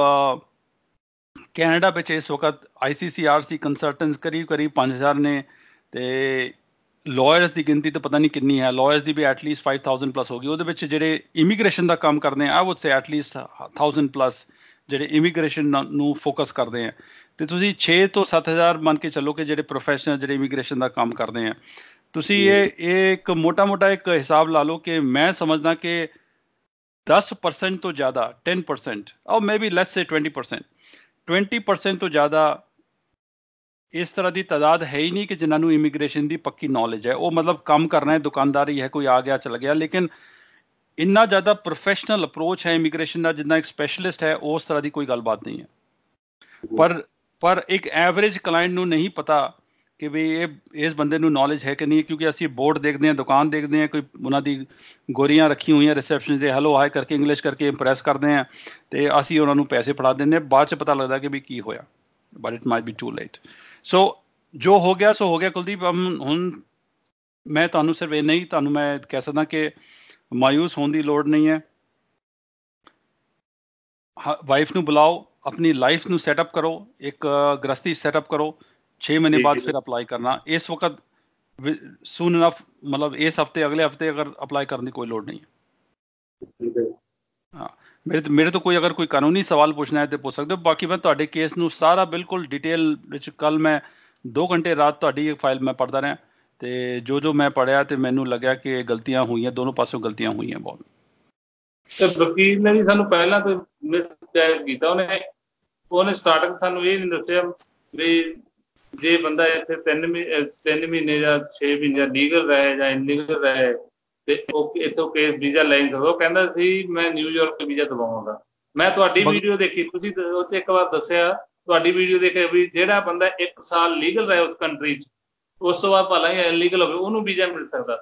Canada ਵਿੱਚ ਇਸ ਵਕਤ ਆਈਸੀਸੀਆਰਸੀ ਕੰਸਲਟੈਂਟਸ ਕਰੀਬ ਕਰੀਬ 5000 ਨੇ ਤੇ ਲਾਇਰਸ ਦੀ ਗਿਣਤੀ ਤਾਂ ਪਤਾ ਨਹੀਂ ਕਿੰਨੀ ਹੈ ਲਾਇਰਸ ਦੀ ਵੀ ਐਟਲੀਸਟ 5000 ਪਲੱਸ ਹੋਗੀ ਉਹਦੇ ਵਿੱਚ ਜਿਹੜੇ ਇਮੀਗ੍ਰੇਸ਼ਨ ਦਾ ਕੰਮ ਕਰਦੇ ਆ I would say at least 1000 plus ਜਿਹੜੇ ਇਮੀਗ੍ਰੇਸ਼ਨ ਨੂੰ ਫੋਕਸ ਕਰਦੇ ਆ। ਤੇ ਤੁਸੀਂ 6 ਤੋਂ 7000 ਮੰਨ ਕੇ ਚੱਲੋ ਕਿ ਜਿਹੜੇ ਪ੍ਰੋਫੈਸ਼ਨਲ ਜਿਹੜੇ ਇਮੀਗ੍ਰੇਸ਼ਨ ਦਾ ਕੰਮ ਕਰਦੇ ਆ। ਤੁਸੀਂ ਇਹ ਇਹ ਇੱਕ ਮੋਟਾ-ਮੋਟਾ ਇੱਕ ਹਿਸਾਬ ਲਾ ਲਓ ਕਿ ਮੈਂ ਸਮਝਦਾ ਕਿ 10% ਤੋਂ ਜ਼ਿਆਦਾ 10% ਔਰ ਮੇਬੀ ਲੈਟਸ ਸੇ 20% 20% ਤੋਂ ਜ਼ਿਆਦਾ ਇਸ ਤਰ੍ਹਾਂ ਦੀ ਤਾਦਾਦ ਹੈ ਹੀ ਨਹੀਂ ਕਿ ਜਿਨ੍ਹਾਂ ਨੂੰ ਇਮੀਗ੍ਰੇਸ਼ਨ ਦੀ ਪੱਕੀ ਨੌਲੇਜ ਹੈ। ਉਹ ਮਤਲਬ ਕੰਮ ਕਰਨਾ ਹੈ ਦੁਕਾਨਦਾਰੀ ਹੈ, ਕੋਈ ਆ ਗਿਆ, ਚਲ ਗਿਆ, ਲੇਕਿਨ ਇੰਨਾ ਜ਼ਿਆਦਾ ਪ੍ਰੋਫੈਸ਼ਨਲ ਅਪਰੋਚ ਹੈ ਇਮੀਗ੍ਰੇਸ਼ਨ ਦਾ ਜਿੰਨਾ ਇੱਕ ਸਪੈਸ਼ਲਿਸਟ ਹੈ, ਉਸ ਤਰ੍ਹਾਂ ਦੀ ਕੋਈ ਗੱਲਬਾਤ ਨਹੀਂ ਹੈ। ਪਰ ਪਰ ਇੱਕ ਐਵਰੇਜ ਕਲਾਇੰਟ ਨੂੰ ਨਹੀਂ ਪਤਾ ਕਿ ਵੀ ਇਹ, ਇਸ ਬੰਦੇ ਨੂੰ ਨੌਲੇਜ ਹੈ ਕਿ ਨਹੀਂ, ਕਿਉਂਕਿ ਅਸੀਂ ਬੋਰਡ ਦੇਖਦੇ ਹਾਂ, ਦੁਕਾਨ ਦੇਖਦੇ ਹਾਂ, ਕੋਈ ਉਹਨਾਂ ਦੀ ਗੋਰੀਆਂ ਰੱਖੀ ਹੋਈਆਂ ਰਿਸੈਪਸ਼ਨ ਤੇ ਹੈਲੋ ਹਾਈ ਕਰਕੇ ਇੰਗਲਿਸ਼ ਕਰਕੇ ਇੰਪ੍ਰੈਸ ਕਰਦੇ ਹਾਂ ਤੇ ਅਸੀਂ ਉਹਨਾਂ ਨੂੰ ਪੈਸੇ ਫੜਾ ਦਿੰਦੇ ਹਾਂ। ਬਾਅਦ ਚ ਪਤਾ ਲੱਗਦਾ ਕਿ ਵੀ ਕੀ ਹੋਇਆ। But it might be too late so ਜੋ ਹੋ ਗਿਆ ਸੋ ਹੋ ਗਿਆ ਕੁਲਦੀਪ। ਹੁਣ ਮੈਂ ਤੁਹਾਨੂੰ ਸਿਰਫ ਇਹ ਨਹੀਂ ਤੁਹਾਨੂੰ ਮੈਂ ਕਹਿ ਸਕਦਾ ਕਿ ਮਾਇੂਸ ਹੋਣ ਦੀ ਲੋੜ ਨਹੀਂ ਹੈ। ਵਾਈਫ ਨੂੰ ਬੁਲਾਓ ਆਪਣੀ ਲਾਈਫ ਨੂੰ ਸੈਟਅਪ ਕਰੋ ਇੱਕ ਗ੍ਰਸਤੀ ਸੈਟਅਪ ਕਰੋ 6 ਮਹੀਨੇ ਬਾਅਦ ਫਿਰ ਅਪਲਾਈ ਕਰਨਾ। ਇਸ ਵਕਤ ਸੂਨ ਇਨਫ ਮਤਲਬ ਇਸ ਹਫ਼ਤੇ ਅਗਲੇ ਹਫ਼ਤੇ ਅਗਰ ਅਪਲਾਈ ਕਰਨ ਦੀ ਕੋਈ ਲੋੜ ਨਹੀਂ ਹੈ। ਹਾਂ। ਮੇਰੇ ਤੋਂ ਮੇਰੇ ਤੋਂ ਕੋਈ ਅਗਰ ਕੋਈ ਕਾਨੂੰਨੀ ਸਵਾਲ ਪੁੱਛਣਾ ਹੈ ਤੇ ਪੁੱਛ ਸਕਦੇ ਹੋ। ਬਾਕੀ ਮੈਂ ਤੁਹਾਡੇ ਕੇਸ ਨੂੰ ਸਾਰਾ ਬਿਲਕੁਲ ਡਿਟੇਲ ਵਿੱਚ ਕੱਲ ਮੈਂ 2 ਘੰਟੇ ਰਾਤ ਤੁਹਾਡੀ ਇਹ ਫਾਈਲ ਮੈਂ ਪੜਦਾ ਰਿਹਾ ਤੇ ਜੋ ਜੋ ਮੈਂ ਪੜਿਆ ਤੇ ਮੈਨੂੰ ਲੱਗਿਆ ਕਿ ਗਲਤੀਆਂ ਹੋਈਆਂ, ਦੋਨੋਂ ਪਾਸੋਂ ਗਲਤੀਆਂ ਹੋਈਆਂ ਬਹੁਤ। ਤੇ ਵਕੀਲ ਨੇ ਵੀ ਸਾਨੂੰ ਪਹਿਲਾਂ ਤੋਂ ਮਿਸ ਕੀਤਾ। ਉਹਨੇ ਉਹਨੇ ਸਟਾਰਟਿੰਗ ਸਾਨੂੰ ਇਹ ਨਹੀਂ ਦੱਸਿਆ ਵੀ ਜੇ ਬੰਦਾ ਇੱਥੇ 3 ਮਹੀਨੇ 3 ਮਹੀਨੇ ਜਾਂ 6 ਮਹੀਨੇ ਲੀਗਲ ਰਹੇ ਜਾਂ ਇਨਲੀਗਲ ਰਹੇ ਤੇ ਉਹ ਇਥੋਂ ਕੇਸ ਵੀਜ਼ਾ ਲੈਣ ਸਕਦਾ ਉਹ ਕਹਿੰਦਾ ਸੀ ਮੈਂ ਨਿਊਯਾਰਕ ਵੀਜ਼ਾ ਦਵਾਉਂਗਾ ਮੈਂ ਤੁਹਾਡੀ ਵੀਡੀਓ ਦੇਖੀ ਤੁਸੀਂ ਉਹ ਤੇ ਇੱਕ ਵਾਰ ਦੱਸਿਆ ਤੁਹਾਡੀ ਵੀਡੀਓ ਦੇਖੇ ਵੀ ਜਿਹੜਾ ਬੰਦਾ 1 ਸਾਲ ਲੀਗਲ ਰਹੇ ਉਸ ਕੰਟਰੀ 'ਚ ਉਸ ਤੋਂ ਬਾਅਦ ਭਲਾ ਹੀ ਇਨਲੀਗਲ ਹੋਵੇ ਉਹਨੂੰ ਵੀਜ਼ਾ ਮਿਲ ਸਕਦਾ।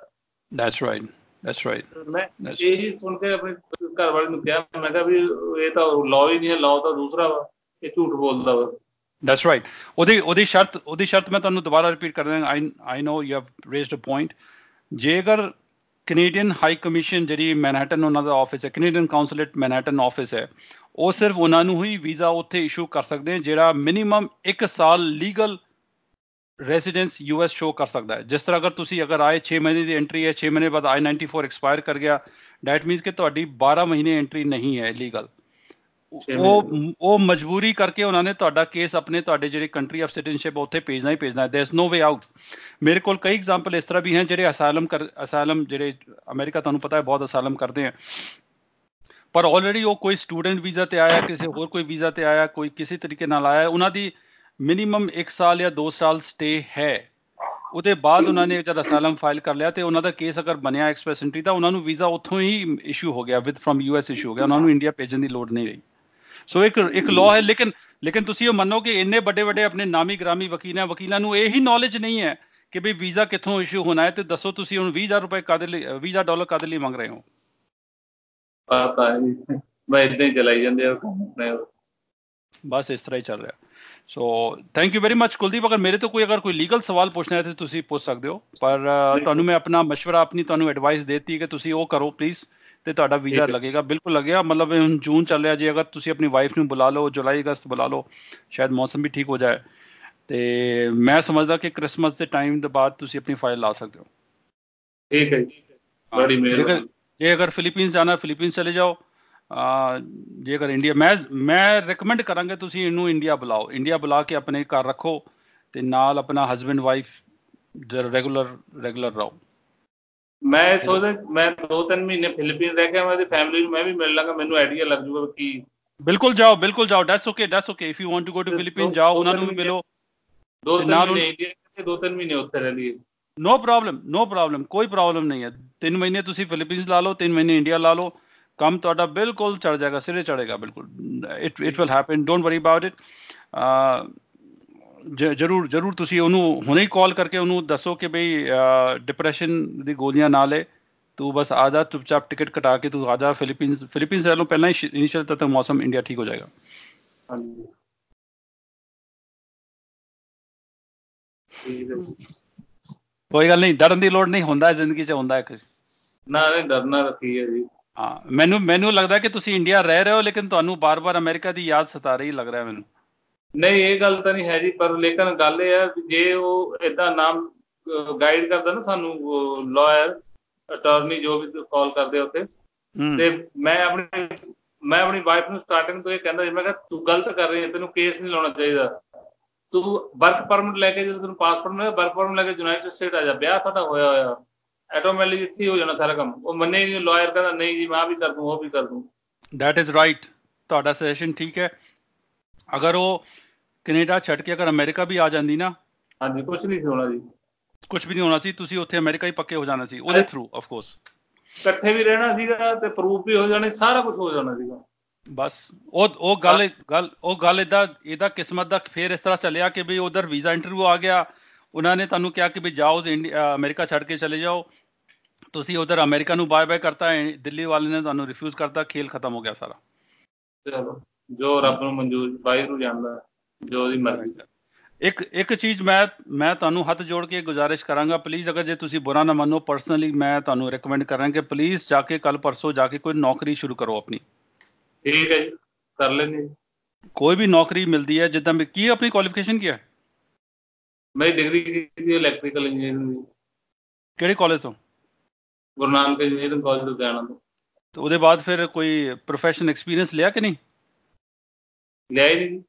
ਦੈਟਸ ਰਾਈਟ ਦੈਟਸ ਰਾਈਟ ਮੈਂ ਇਹ ਹੀ ਸੁਣ ਕੇ ਆਪਣੇ ਘਰ ਵਾਲੇ ਨੂੰ ਕਿਹਾ ਮੈਂ ਕਿਹਾ ਵੀ ਇਹ ਤਾਂ ਲਾਅ ਹੀ ਨਹੀਂ ਹੈ ਲਾਅ ਤਾਂ ਦੂਸਰਾ ਵਾ ਇਹ ਝੂਠ ਬੋਲਦਾ ਵਾ। ਦੈਟਸ ਰਾਈਟ ਉਹਦੀ ਉਹਦੀ ਸ਼ਰਤ ਉਹਦੀ ਸ਼ਰਤ ਮੈਂ ਤੁਹਾਨੂੰ ਦੁਬਾਰਾ ਰਿਪੀਟ ਕਰ ਦਿਆਂ I I know you have raised a point ਜੇਕਰ ਕੈਨੇਡੀਅਨ ਹਾਈ ਕਮਿਸ਼ਨ ਜਿਹੜੀ ਮੈਨਹਟਨ ਉਹਨਾਂ ਦਾ ਆਫਿਸ ਹੈ ਕੈਨੇਡੀਅਨ ਕਾਉਂਸਲੇਟ ਮੈਨਹਟਨ ਆਫਿਸ ਹੈ। ਉਹ ਸਿਰਫ ਉਹਨਾਂ ਨੂੰ ਹੀ ਵੀਜ਼ਾ ਉੱਥੇ ਇਸ਼ੂ ਕਰ ਸਕਦੇ ਹਨ, ਜਿਹੜਾ ਮਿਨੀਮਮ 1 ਸਾਲ ਲੀਗਲ ਰੈਜ਼ੀਡੈਂਸ ਯੂਐਸ ਸ਼ੋ ਕਰ ਸਕਦਾ ਹੈ। ਜਿਸ ਤਰ੍ਹਾਂ ਅਗਰ ਤੁਸੀਂ ਅਗਰ ਆਏ 6 ਮਹੀਨੇ ਦੀ ਐਂਟਰੀ ਹੈ 6 ਮਹੀਨੇ ਬਾਅਦ I94 ਐਕਸਪਾਇਰ ਕਰ ਗਿਆ ਦੈਟ ਮੀਨਸ ਕਿ ਤੁਹਾਡੀ 12 ਮਹੀਨੇ ਐਂਟਰੀ ਨਹੀਂ ਹੈ ਲੀਗਲ ਉਹ ਉਹ ਮਜਬੂਰੀ ਕਰਕੇ ਉਹਨਾਂ ਨੇ ਤੁਹਾਡਾ ਕੇਸ ਆਪਣੇ ਤੁਹਾਡੇ ਜਿਹੜੇ ਕੰਟਰੀ ਆਫ ਸਿਟੀਜ਼ਨਸ਼ਿਪ ਉੱਥੇ ਭੇਜਣਾ ਹੀ ਭੇਜਣਾ। ਹੈ there is no way out ਮੇਰੇ ਕੋਲ ਕਈ ਐਗਜ਼ਾਮਪਲ ਇਸ ਤਰ੍ਹਾਂ ਵੀ ਹਨ ਜਿਹੜੇ ਅਸਾਲਮ ਕਰ ਅਸਾਲਮ ਜਿਹੜੇ ਅਮਰੀਕਾ ਤੁਹਾਨੂੰ ਪਤਾ ਹੈ ਬਹੁਤ ਅਸਾਲਮ ਕਰਦੇ ਆ। ਪਰ ਆਲਰੇਡੀ ਉਹ ਕੋਈ ਸਟੂਡੈਂਟ ਵੀਜ਼ਾ ਤੇ ਆਇਆ ਕਿਸੇ ਹੋਰ ਕੋਈ ਵੀਜ਼ਾ ਤੇ ਆਇਆ ਕੋਈ ਕਿਸੇ ਤਰੀਕੇ ਨਾਲ ਆਇਆ ਉਹਨਾਂ ਦੀ ਮਿਨੀਮਮ 1 ਸਾਲ ਜਾਂ 2 ਸਾਲ ਸਟੇ ਹੈ। ਉਹਦੇ ਬਾਅਦ ਉਹਨਾਂ ਨੇ ਜਦ ਅਸਾਲਮ ਫਾਈਲ ਕਰ ਲਿਆ ਤੇ ਉਹਨਾਂ ਦਾ ਕੇਸ ਅਗਰ ਬਣਿਆ ਐਕਸਪ੍ਰੈਸੈਂਟਰੀ ਤਾਂ ਉਹਨਾਂ ਨੂੰ ਵੀਜ਼ਾ ਉੱਥੋਂ ਹੀ ਇਸ਼ੂ ਹੋ ਗਿਆ ਵਿਦ ਫਰਮ ਯੂਐਸ ਇਸ਼ੂ ਹੋ ਗਿਆ। ਉਹਨਾਂ ਨੂੰ ਇੰਡੀਆ ਭੇਜਣ ਦੀ ਲੋੜ ਨਹੀਂ ਰਹੀ। ਸੋ ਇੱਕ ਇੱਕ ਲਾਅ ਹੈ ਲੇਕਿਨ ਲੇਕਿਨ ਤੁਸੀਂ ਇਹ ਮੰਨੋ ਕਿ ਇੰਨੇ ਵੱਡੇ ਵੱਡੇ ਆਪਣੇ ਨਾਮੀ ਗ੍ਰਾਮੀ ਵਕੀਲਾਂ ਵਕੀਲਾਂ ਨੂੰ ਇਹ ਹੀ ਨੌਲੇਜ ਨਹੀਂ ਹੈ ਕਿ ਵੀ ਵੀਜ਼ਾ ਕਿੱਥੋਂ ਇਸ਼ੂ ਹੋਣਾ ਹੈ ਤੇ ਦੱਸੋ ਤੁਸੀਂ ਹੁਣ 20000 ਰੁਪਏ ਕਾਦੇ ਲਈ 20000 ਡਾਲਰ ਕਾਦੇ ਲਈ ਮੰਗ ਰਹੇ ਹੋ ਪਤਾ ਨਹੀਂ ਮੈਂ ਇਦਾਂ ਹੀ ਚਲਾਈ ਜਾਂਦੇ ਆ ਆਪਣੇ ਬਸ ਇਸ ਤਰ੍ਹਾਂ ਹੀ ਚੱਲ ਰਿਹਾ so thank you very much Kuldeep ਅਗਰ ਮੇਰੇ ਤੋਂ ਕੋਈ ਅਗਰ ਕੋਈ ਲੀਗਲ ਸਵਾਲ ਪੁੱਛਣਾ ਹੈ ਤੇ ਤੁਸੀਂ ਪੁੱਛ ਸਕਦੇ ਹੋ ਪਰ ਤੁਹਾਨੂੰ ਮੈਂ ਆਪਣਾ مشورہ ਆਪਣੀ ਤੁਹਾਨੂੰ ਐਡਵਾਈਸ ਦੇਤੀ ਕਿ ਤੁਸੀਂ ਉਹ ਕਰੋ ਪਲੀਜ਼ ਤੇ ਤੁਹਾਡਾ ਵੀਜ਼ਾ ਲੱਗੇਗਾ। ਬਿਲਕੁਲ ਲੱਗਿਆ ਮਤਲਬ ਹੁਣ ਜੂਨ ਚੱਲ ਰਿਹਾ। ਜੇ ਅਗਰ ਤੁਸੀਂ ਆਪਣੀ ਵਾਈਫ ਨੂੰ ਬੁਲਾ ਲਓ ਜੁਲਾਈ ਅਗਸਤ ਬੁਲਾ ਲਓ ਸ਼ਾਇਦ ਮੌਸਮ ਵੀ ਠੀਕ ਹੋ ਜਾਏ। ਤੇ ਮੈਂ ਸਮਝਦਾ ਕਿ ਕ੍ਰਿਸਮਸ ਦੇ ਟਾਈਮ ਦੇ ਬਾਅਦ ਤੁਸੀਂ ਆਪਣੀ ਫਾਈਲ ਲਾ ਸਕਦੇ ਹੋ। ਠੀਕ ਹੈ ਜੀ। ਬੜੀ ਮਿਹਰਬਾਨੀ। ਜੇ ਅਗਰ ਫਿਲੀਪੀਨਸ ਜਾਣਾ ਫਿਲੀਪੀਨਸ ਚਲੇ ਜਾਓ। ਜੇ ਅਗਰ ਇੰਡੀਆ ਮੈਂ ਮੈਂ ਰეკਮੈਂਡ ਕਰਾਂਗਾ ਤੁਸੀਂ ਇਹਨੂੰ ਇੰਡੀਆ ਬੁਲਾਓ। ਇੰਡੀਆ ਬੁਲਾ ਕੇ ਆਪਣੇ ਘਰ ਰੱਖੋ ਤੇ ਨਾਲ ਆਪਣਾ ਹਸਬੰਡ ਵਾਈਫ ਰੈਗੂਲਰ ਰੈਗੂਲਰ ਰਹੋ। ਮੈਂ ਸੋਚਦਾ ਮੈਂ 2-3 ਮਹੀਨੇ ਫਿਲੀਪੀਨ ਰਹਿ ਕੇ ਮੈਂ ਉਹਦੀ ਫੈਮਿਲੀ ਨੂੰ ਮੈਂ ਵੀ ਮਿਲ ਲਾਂਗਾ ਮੈਨੂੰ ਆਈਡੀਆ ਲੱਗ ਜੂਗਾ ਕਿ ਬਿਲਕੁਲ ਜਾਓ ਬਿਲਕੁਲ ਜਾਓ that's okay that's okay if you want to go to Philippine ਜਾਓ ਉਹਨਾਂ ਨੂੰ ਮਿਲੋ। ਦੋ ਤਿੰਨ ਮਹੀਨੇ ਇੰਡੀਆ ਤੇ ਦੋ ਤਿੰਨ ਮਹੀਨੇ ਉੱਥੇ ਰਹਿ ਲਈਏ ਨੋ ਪ੍ਰੋਬਲਮ ਨੋ ਪ੍ਰੋਬਲਮ ਕੋਈ ਪ੍ਰੋਬਲਮ ਨਹੀਂ ਹੈ। ਤਿੰਨ ਮਹੀਨੇ ਤੁਸੀਂ ਫਿਲੀਪੀਨਸ ਲਾ ਲਓ ਤਿੰਨ ਮਹੀਨੇ ਇੰਡੀਆ ਲਾ ਲਓ ਕੰਮ ਤੁਹਾਡਾ ਬਿਲਕੁਲ ਚੜ ਜਾਏਗਾ ਸਿਰੇ ਚੜੇਗਾ ਬਿਲਕੁਲ। It it will happen don't worry about it ਜਰੂਰ ਜਰੂਰ ਤੁਸੀਂ ਉਹਨੂੰ ਹੁਣੇ ਹੀ ਕਾਲ ਕਰਕੇ ਉਹਨੂੰ ਦੱਸੋ ਕਿ ਬਈ ਡਿਪਰੈਸ਼ਨ ਦੀ ਗੋਲੀਆਂ ਨਾ ਲੈ ਤੂੰ ਬਸ ਆ ਜਾ ਚੁੱਪਚਾਪ ਟਿਕਟ ਕਟਾ ਕੇ ਤੂੰ ਆ ਜਾ ਫਿਲੀਪੀਨਸ ਫਿਲੀਪੀਨਸ ਨਾਲੋਂ ਪਹਿਲਾਂ ਹੀ ਇਨੀਸ਼ੀਅਲ ਤੱਕ ਮੌਸਮ ਇੰਡੀਆ ਠੀਕ ਹੋ ਜਾਏਗਾ। ਹਾਂਜੀ। ਕੋਈ ਗੱਲ ਨਹੀਂ ਡਰਨ ਦੀ ਲੋੜ ਨਹੀਂ ਹੁੰਦਾ ਜ਼ਿੰਦਗੀ 'ਚ ਹੁੰਦਾ ਇੱਕ ਨਾ ਨਹੀਂ ਡਰਨਾ ਰੱਖੀ ਹੈ ਜੀ। ਹਾਂ ਮੈਨੂੰ ਮੈਨੂੰ ਲੱਗਦਾ ਕਿ ਤੁਸੀਂ ਇੰਡੀਆ ਰਹਿ ਰਹੇ ਹੋ ਲੇਕਿਨ ਤੁਹਾਨੂੰ ਬਾਰ-ਬਾਰ ਅਮਰੀਕਾ ਦੀ ਯਾਦ ਸਤਾ ਰਹੀ ਲੱਗ ਰਿਹਾ ਮੈਨੂੰ। ਨਹੀਂ ਇਹ ਗੱਲ ਤਾਂ ਨਹੀਂ ਹੈ ਜੀ ਪਰ ਲੇਕਿਨ ਗੱਲ ਇਹ ਹੈ ਜੇ ਉਹ ਇਦਾਂ ਨਾਮ ਗਾਈਡ ਕਰਦਾ ਨਾ ਸਾਨੂੰ ਲਾਇਰ ਅਟਾਰਨੀ ਜੋ ਵੀ ਕਾਲ ਕਰਦੇ ਉੱਥੇ ਤੇ ਮੈਂ ਆਪਣੀ ਮੈਂ ਆਪਣੀ ਵਾਈਫ ਨੂੰ ਸਟਾਰਟਿੰਗ ਤੋਂ ਇਹ ਕਹਿੰਦਾ ਜੀ ਮੈਂ ਕਿਹਾ ਤੂੰ ਗਲਤ ਕਰ ਰਹੀ ਹੈ ਤੈਨੂੰ ਕੇਸ ਨਹੀਂ ਲਾਉਣਾ ਚਾਹੀਦਾ। ਤੂੰ ਵਰਕ ਪਰਮਿਟ ਲੈ ਕੇ ਜਦੋਂ ਤੈਨੂੰ ਪਾਸਪੋਰਟ ਮਿਲਿਆ ਵਰਕ ਪਰਮਿਟ ਲੈ ਕੇ ਯੂਨਾਈਟਿਡ ਸਟੇਟ ਆ ਜਾ ਵਿਆਹ ਸਾਡਾ ਹੋਇਆ ਹੋਇਆ। ਆਟੋਮੈਟਿਕਲੀ ਇੱਥੇ ਹੋ ਜਾਣਾ ਸਾਰਾ ਕੰਮ। ਉਹ ਮੰਨੇ ਨਹੀਂ ਲਾਇਰ ਕਹਿੰਦਾ ਨਹੀਂ ਜੀ ਮੈਂ ਵੀ ਕਰ ਦੂੰ ਉਹ ਵੀ ਕਰ ਦੂੰ। ਦੈਟ ਇਜ਼ ਰਾਈਟ ਤੁਹਾਡਾ ਸਜੈਸ਼ਨ ਠੀਕ ਹੈ। ਅਗਰ ਉਹ ਕੈਨੇਡਾ ਛੱਡ ਕੇ ਅਗਰ ਅਮਰੀਕਾ ਵੀ ਆ ਜਾਂਦੀ ਨਾ ਹਾਂਜੀ ਕੁਝ ਨਹੀਂ ਹੋਣਾ ਜੀ। ਕੁਝ ਵੀ ਨਹੀਂ ਹੋਣਾ ਸੀ ਤੁਸੀਂ ਉੱਥੇ ਅਮਰੀਕਾ ਹੀ ਪੱਕੇ ਹੋ ਜਾਣਾ ਸੀ ਉਹਦੇ ਥਰੂ ਆਫ ਕੋਰਸ ਇਕੱਠੇ ਵੀ ਰਹਿਣਾ ਸੀਗਾ ਤੇ ਪ੍ਰੂਫ ਵੀ ਹੋ ਜਾਣੇ ਸਾਰਾ ਕੁਝ ਹੋ ਜਾਣਾ ਸੀਗਾ। ਬਸ ਉਹ ਉਹ ਗੱਲ ਗੱਲ ਉਹ ਗੱਲ ਇਦਾਂ ਇਹਦਾ ਕਿਸਮਤ ਦਾ ਫੇਰ ਇਸ ਤਰ੍ਹਾਂ ਚੱਲਿਆ ਕਿ ਵੀ ਉਧਰ ਵੀਜ਼ਾ ਇੰਟਰਵਿਊ ਆ ਗਿਆ ਉਹਨਾਂ ਨੇ ਤੁਹਾਨੂੰ ਕਿਹਾ ਕਿ ਵੀ ਜਾਓ ਅਮਰੀਕਾ ਛੱਡ ਕੇ ਚਲੇ ਜਾਓ। ਤੁਸੀਂ ਉਧਰ ਅਮਰੀਕਾ ਨੂੰ ਬਾਏ ਬਾਏ ਕਰਤਾ ਦਿੱਲੀ ਵਾਲੇ ਨੇ ਤੁਹਾਨੂੰ ਰਿਫਿਊਜ਼ ਕਰਤਾ ਖੇਲ ਖਤਮ ਹੋ ਗਿਆ ਸਾਰਾ। ਚਲੋ ਜੋ ਰੱਬ ਨੂੰ ਮਨਜ਼ੂਰ ਬਾਈ ਨੂੰ ਜਾਣਦਾ। ਜੋ ਦੀ ਮਰਜ਼ੀ ਇੱਕ ਇੱਕ ਚੀਜ਼ ਮੈਂ ਮੈਂ ਤੁਹਾਨੂੰ ਹੱਥ ਜੋੜ ਕੇ ਗੁਜ਼ਾਰਿਸ਼ ਕਰਾਂਗਾ ਪਲੀਜ਼ ਅਗਰ ਜੇ ਤੁਸੀਂ ਬੁਰਾ ਨਾ ਮੰਨੋ ਪਰਸਨਲੀ ਮੈਂ ਤੁਹਾਨੂੰ ਰეკਮੈਂਡ ਕਰਾਂਗਾ ਕਿ ਪਲੀਜ਼ ਜਾ ਕੇ ਕੱਲ ਪਰਸੋਂ ਜਾ ਕੇ ਕੋਈ ਨੌਕਰੀ ਸ਼ੁਰੂ ਕਰੋ ਆਪਣੀ। ਠੀਕ ਹੈ ਜੀ ਕਰ ਲੈਂਦੇ ਕੋਈ ਵੀ ਨੌਕਰੀ ਮਿਲਦੀ ਹੈ ਜਿੱਦਾਂ ਕੀ ਆਪਣੀ ਕੁਆਲੀਫਿਕੇਸ਼ਨ ਕੀ ਹੈ? ਮੈਂ ਡਿਗਰੀ ਕੀਤੀ ਇਲੈਕਟ੍ਰੀਕਲ ਇੰਜੀਨੀਅਰਿੰਗ ਦੀ। ਕਿਹੜੇ ਕਾਲਜ ਤੋਂ? ਗੁਰੂ ਨਾਨਕ ਇੰਜੀਨੀਅਰਿੰਗ ਕਾਲਜ ਲੁਧਿਆਣਾ ਤੋਂ। ਤੇ ਉਹਦੇ ਬਾਅਦ ਫਿਰ ਕੋਈ ਪ੍ਰੋਫੈਸ਼ਨਲ ਐਕਸਪੀਰੀਅੰਸ ਲਿਆ ਕਿ ਨਹੀਂ? ਲਿਆ ਹੀ ਨਹੀਂ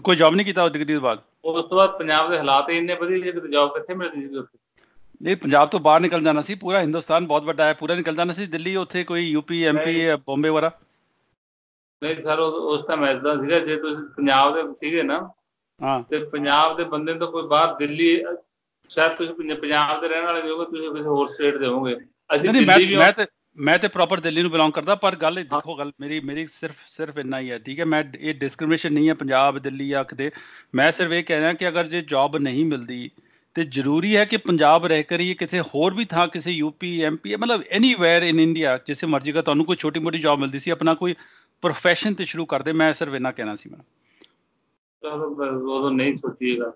ਕੋਈ ਜੌਬ ਨਹੀਂ ਕੀਤਾ ਤੋਂ ਬਾਅਦ? ਉਸ ਤੋਂ ਬਾਅਦ ਪੰਜਾਬ ਦੇ ਹਾਲਾਤ ਇੰਨੇ ਵਧੀਆ ਜੇ ਕਿਤੇ ਜੌਬ ਕਿੱਥੇ ਮਿਲਦੀ ਸੀ ਉੱਥੇ? ਨਹੀਂ ਪੰਜਾਬ ਤੋਂ ਬਾਹਰ ਨਿਕਲ ਜਾਣਾ ਸੀ ਪੂਰਾ ਹਿੰਦੁਸਤਾਨ ਬਹੁਤ ਵੱਡਾ ਹੈ ਪੂਰਾ ਨਿਕਲ ਜਾਣਾ ਸੀ ਦਿੱਲੀ ਉੱਥੇ ਕੋਈ ਯੂਪੀ ਐਮਪੀ ਬੰਬੇ ਵਰਾ ਨਹੀਂ ਸਰ ਉਸ ਟਾਈਮ ਐਸਦਾ ਸੀਗਾ ਜੇ ਤੁਸੀਂ ਪੰਜਾਬ ਦੇ ਸੀਗੇ ਨਾ ਹਾਂ। ਤੇ ਪੰਜਾਬ ਦੇ ਬੰਦੇ ਤੋਂ ਕੋਈ ਬਾਹਰ ਦਿੱਲੀ ਸ਼ਾਇਦ ਤੁਸੀਂ ਪੰਜਾਬ ਦੇ ਰਹਿਣ ਵਾਲੇ ਹੋਗੇ ਤੁਸੀਂ ਕਿਸੇ ਹੋਰ ਸਟੇਟ ਦੇ ਹੋਗੇ ਅਸੀਂ ਦਿੱਲੀ ਵੀ ਮੈਂ ਤੇ ਮੈਂ ਤੇ ਪ੍ਰੋਪਰ ਦਿੱਲੀ ਨੂੰ ਬਿਲੋਂਗ ਕਰਦਾ ਪਰ ਗੱਲ ਦੇਖੋ ਗੱਲ ਮੇਰੀ ਮੇਰੀ ਸਿਰਫ ਸਿਰਫ ਇੰਨਾ ਹੀ ਹੈ ਠੀਕ ਹੈ? ਮੈਂ ਇਹ ਡਿਸਕ੍ਰਿਮੀਨੇਸ਼ਨ ਨਹੀਂ ਹੈ ਪੰਜਾਬ ਦਿੱਲੀ ਜਾਂ ਕਿਤੇ। ਮੈਂ ਸਿਰਫ ਇਹ ਕਹਿ ਰਿਹਾ ਕਿ ਅਗਰ ਜੇ ਜੌਬ ਨਹੀਂ ਮਿਲਦੀ ਤੇ ਜ਼ਰੂਰੀ ਹੈ ਕਿ ਪੰਜਾਬ ਰਹਿ ਕਰ ਹੀ ਹੋਰ ਵੀ ਥਾਂ ਕਿਸੇ ਯੂਪੀ ਐਮਪੀ ਮਤਲਬ ਐਨੀਵੇਅਰ ਇਨ ਇੰਡੀਆ ਜਿਸੇ ਮਰਜ਼ੀ ਦਾ ਤੁਹਾਨੂੰ ਕੋਈ ਛੋਟੀ ਮੋਟੀ ਜੌਬ ਮਿਲਦੀ ਸੀ ਆਪਣਾ ਕੋਈ ਪ੍ਰੋਫੈਸ਼ਨ ਤੇ ਸ਼ੁਰੂ ਕਰਦੇ ਮੈਂ ਸਿਰਫ ਇਹਨਾਂ ਕਹਿਣਾ ਸੀ ਮੈਂ ਚਲੋ ਉਹ ਨਹੀਂ ਸੋਚੀਏਗਾ।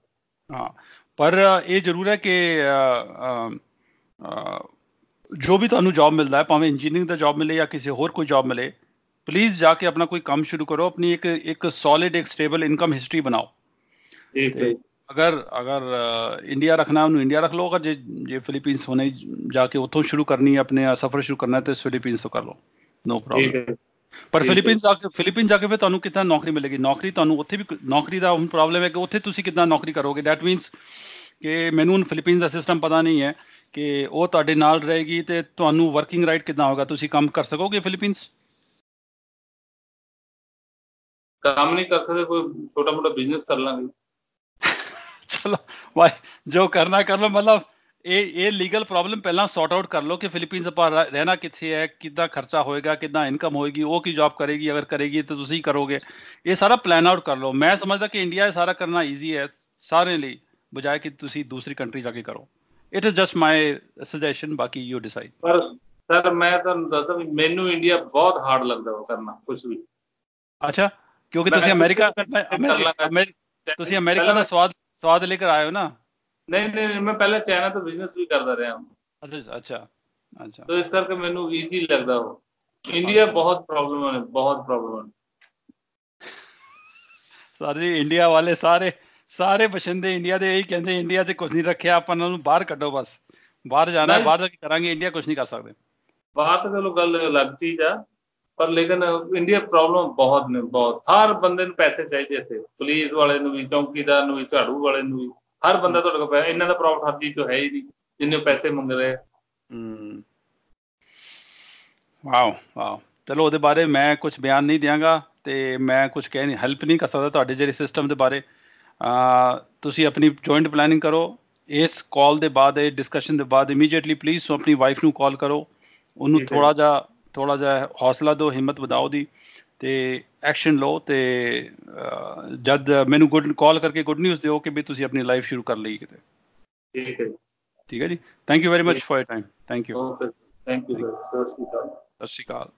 ਹਾਂ ਪਰ ਇਹ ਜ਼ਰੂਰ ਹੈ ਕਿ ਜੋ ਵੀ ਤੁਹਾਨੂੰ ਜੌਬ ਮਿਲਦਾ ਹੈ ਭਾਵੇਂ ਇੰਜੀਨੀਅਰਿੰਗ ਦਾ ਜੌਬ ਮਿਲੇ ਜਾਂ ਕਿਸੇ ਹੋਰ ਕੋਈ ਜੌਬ ਮਿਲੇ ਪਲੀਜ਼ ਜਾ ਕੇ ਆਪਣਾ ਕੋਈ ਕੰਮ ਸ਼ੁਰੂ ਕਰੋ ਆਪਣੀ ਇੱਕ ਇੱਕ ਸੋਲਿਡ ਇੱਕ ਸਟੇਬਲ ਇਨਕਮ ਹਿਸਟਰੀ ਬਣਾਓ। ਅਗਰ ਅਗਰ ਇੰਡੀਆ ਰੱਖਣਾ ਉਹਨੂੰ ਇੰਡੀਆ ਰੱਖ ਲਓ ਅਗਰ ਜੇ ਜੇ ਫਿਲੀਪੀਨਸ ਹੋਣੇ ਜਾ ਕੇ ਉੱਥੋਂ ਸ਼ੁਰੂ ਕਰਨੀ ਹੈ ਆਪਣੇ ਸਫ਼ਰ ਸ਼ੁਰੂ ਕਰਨਾ ਤੇ ਫਿਲੀਪੀਨਸ ਤੋਂ ਕਰ ਲਓ। ਨੋ ਪ੍ਰੋਬਲਮ ਪਰ ਫਿਲੀਪੀਨਸ ਜਾ ਕੇ ਫਿਲੀਪੀਨਸ ਜਾ ਕੇ ਫਿਰ ਤੁਹਾਨੂੰ ਕਿੱਦਾਂ ਨੌਕਰੀ ਮਿਲੇਗੀ? ਨੌਕਰੀ ਤੁਹਾਨੂੰ ਉੱਥੇ ਵੀ ਨੌਕਰੀ ਦਾ ਹੁਣ ਪ੍ਰੋਬਲਮ ਹੈ ਕਿ ਉੱਥੇ ਤੁਸੀਂ ਕਿੱਦਾਂ ਨੌਕਰੀ ਕਰੋਗੇ? ਦੈਟ ਮੀਨਸ ਕਿ ਮੈਨੂੰ ਫਿਲੀਪੀਨਸ ਦਾ ਸਿਸਟਮ ਪਤਾ ਨਹੀਂ ਹੈ। ਕਿ ਉਹ ਤੁਹਾਡੇ ਨਾਲ ਰਹੇਗੀ ਤੇ ਤੁਹਾਨੂੰ ਵਰਕਿੰਗ ਰਾਈਟ ਕਿਦਾਂ ਹੋਗਾ ਤੁਸੀਂ ਕੰਮ ਕਰ ਸਕੋਗੇ ਫਿਲੀਪੀਨਸ ਕੰਮ ਨਹੀਂ ਕਰ ਸਕਦੇ ਕੋਈ ਛੋਟਾ ਮੋਟਾ ਬਿਜ਼ਨਸ ਕਰ ਲਾਂਗੇ। ਚਲੋ ਵਾਈ ਜੋ ਕਰਨਾ ਕਰ ਲਓ ਮਤਲਬ ਇਹ ਇਹ ਲੀਗਲ ਪ੍ਰੋਬਲਮ ਪਹਿਲਾਂ ਸੌਰਟ ਆਊਟ ਕਰ ਲਓ ਕਿ ਫਿਲੀਪੀਨਸ ਆਪਾਂ ਰਹਿਣਾ ਕਿੱਥੇ ਹੈ ਕਿੱਦਾਂ ਖਰਚਾ ਹੋਏਗਾ ਕਿੱਦਾਂ ਇਨਕਮ ਹੋਏਗੀ ਉਹ ਕੀ ਜੌਬ ਕਰੇਗੀ ਅਗਰ ਕਰੇਗੀ ਤਾਂ ਤੁਸੀਂ ਕਰੋਗੇ। ਇਹ ਸਾਰਾ ਪਲਾਨ ਆਊਟ ਕਰ ਲਓ। ਮੈਂ ਸਮਝਦਾ ਕਿ ਇੰਡੀਆ ਇਹ ਸਾਰਾ ਕਰਨਾ ਈਜ਼ੀ ਹੈ ਸਾਰੇ ਲਈ ਬਜਾਏ ਕਿ ਤੁਸੀਂ ਦੂਸਰੀ ਕੰਟਰੀ ਜਾ ਕੇ ਕਰੋ। It is just my suggestion ਬਾਕੀ ਯੂ ਡਿਸਾਈਡ ਪਰ ਸਰ ਮੈਂ ਤੁਹਾਨੂੰ ਦੱਸਦਾ ਵੀ ਮੈਨੂੰ ਇੰਡੀਆ ਬਹੁਤ ਹਾਰਡ ਲੱਗਦਾ ਉਹ ਕਰਨਾ ਕੁਝ ਵੀ। ਅੱਛਾ ਕਿਉਂਕਿ ਤੁਸੀਂ ਅਮਰੀਕਾ ਤੁਸੀਂ ਅਮਰੀਕਾ ਦਾ ਸਵਾਦ ਸਵਾਦ ਲੈ ਕੇ ਆਏ ਹੋ ਨਾ? ਨਹੀਂ ਨਹੀਂ ਮੈਂ ਪਹਿਲਾਂ ਚਾਈਨਾ ਤੋਂ ਬਿਜ਼ਨਸ ਵੀ ਕਰਦਾ ਰਿਹਾ ਅੱਛਾ ਅੱਛਾ ਅੱਛਾ। ਤਾਂ ਇਸ ਕਰਕੇ ਮੈਨੂੰ ਈਜ਼ੀ ਲੱਗਦਾ ਉਹ। ਇੰਡੀਆ ਬਹੁਤ ਪ੍ਰੋਬਲਮ ਹੈ ਬਹੁਤ ਪ੍ਰੋਬਲਮ ਹੈ। ਸਰ ਜੀ ਇੰਡੀਆ ਵਾਲੇ ਸਾਰੇ ਸਾਰੇ ਬਸ਼ਿੰਦੇ ਇੰਡੀਆ ਦੇ ਇਹੀ ਕਹਿੰਦੇ ਇੰਡੀਆ 'ਚ ਕੁਝ ਨਹੀਂ ਰੱਖਿਆ ਆਪਾਂ ਨੂੰ ਬਾਹਰ ਕੱਢੋ ਬਸ। ਬਾਹਰ ਜਾਣਾ ਬਾਹਰ ਜਾ ਕੇ ਕਰਾਂਗੇ ਇੰਡੀਆ ਕੁਝ ਨਹੀਂ ਕਰ ਸਕਦੇ। ਬਾਹਰ ਤਾਂ ਚਲੋ ਗੱਲ ਅਲੱਗ ਚੀਜ਼ ਆ ਪਰ ਲੇਕਿਨ ਇੰਡੀਆ ਪ੍ਰੋਬਲਮ ਬਹੁਤ ਨੇ ਬਹੁਤ। ਹਰ ਬੰਦੇ ਨੂੰ ਪੈਸੇ ਚਾਹੀਦੇ ਇੱਥੇ। ਪੁਲਿਸ ਵਾਲੇ ਨੂੰ ਵੀ ਚੌਕੀਦਾਰ ਨੂੰ ਵੀ ਝਾੜੂ ਵਾਲੇ ਨੂੰ ਵੀ ਹਰ ਬੰਦਾ ਤੁਹਾਡੇ ਕੋਲ ਪੈਸਾ ਇਹਨਾਂ ਦਾ ਪ੍ਰੋਫਿਟ ਹਰ ਚੀਜ਼ ਤੋਂ ਹੈ ਹੀ ਨਹੀਂ ਜਿੰਨੇ ਪੈਸੇ ਮੰਗ ਰਹੇ ਹੂੰ। Wow wow. ਚਲੋ ਉਹਦੇ ਬਾਰੇ ਮੈਂ ਕੁਝ ਬਿਆਨ ਨਹੀਂ ਦਿਆਂਗਾ ਤੇ ਮੈਂ ਕੁਝ ਕਹਿ ਨਹੀਂ ਹੈਲਪ ਨਹੀਂ ਕਰ ਸਕਦਾ ਤੁਹਾਡੇ ਜਿਹੜੇ ਸਿਸਟਮ ਦੇ ਬਾਰੇ। ਤੁਸੀਂ ਆਪਣੀ ਜੁਆਇੰਟ ਪਲੈਨਿੰਗ ਕਰੋ। ਇਸ ਕਾਲ ਦੇ ਬਾਅਦ ਇਹ ਡਿਸਕਸ਼ਨ ਦੇ ਬਾਅਦ ਇਮੀਡੀਏਟਲੀ ਪਲੀਜ਼ ਆਪਣੀ ਵਾਈਫ ਨੂੰ ਕਾਲ ਕਰੋ। ਉਹਨੂੰ ਥੋੜਾ ਜਿਹਾ ਥੋੜਾ ਜਿਹਾ ਹੌਸਲਾ ਦਿਓ ਹਿੰਮਤ ਵਧਾਓ ਦੀ ਤੇ ਐਕਸ਼ਨ ਲਓ ਤੇ ਜਦ ਮੈਨੂੰ ਗੁੱਡ ਕਾਲ ਕਰਕੇ ਗੁੱਡ ਨਿਊਜ਼ ਦਿਓ ਕਿ ਵੀ ਤੁਸੀਂ ਆਪਣੀ ਲਾਈਫ ਸ਼ੁਰੂ ਕਰ ਲਈ ਕਿਤੇ। ਠੀਕ ਹੈ ਠੀਕ ਹੈ ਜੀ? Thank you very much for your time thank you okay thank you sir ਸਤਿ ਸ਼੍ਰੀ ਅਕਾਲ।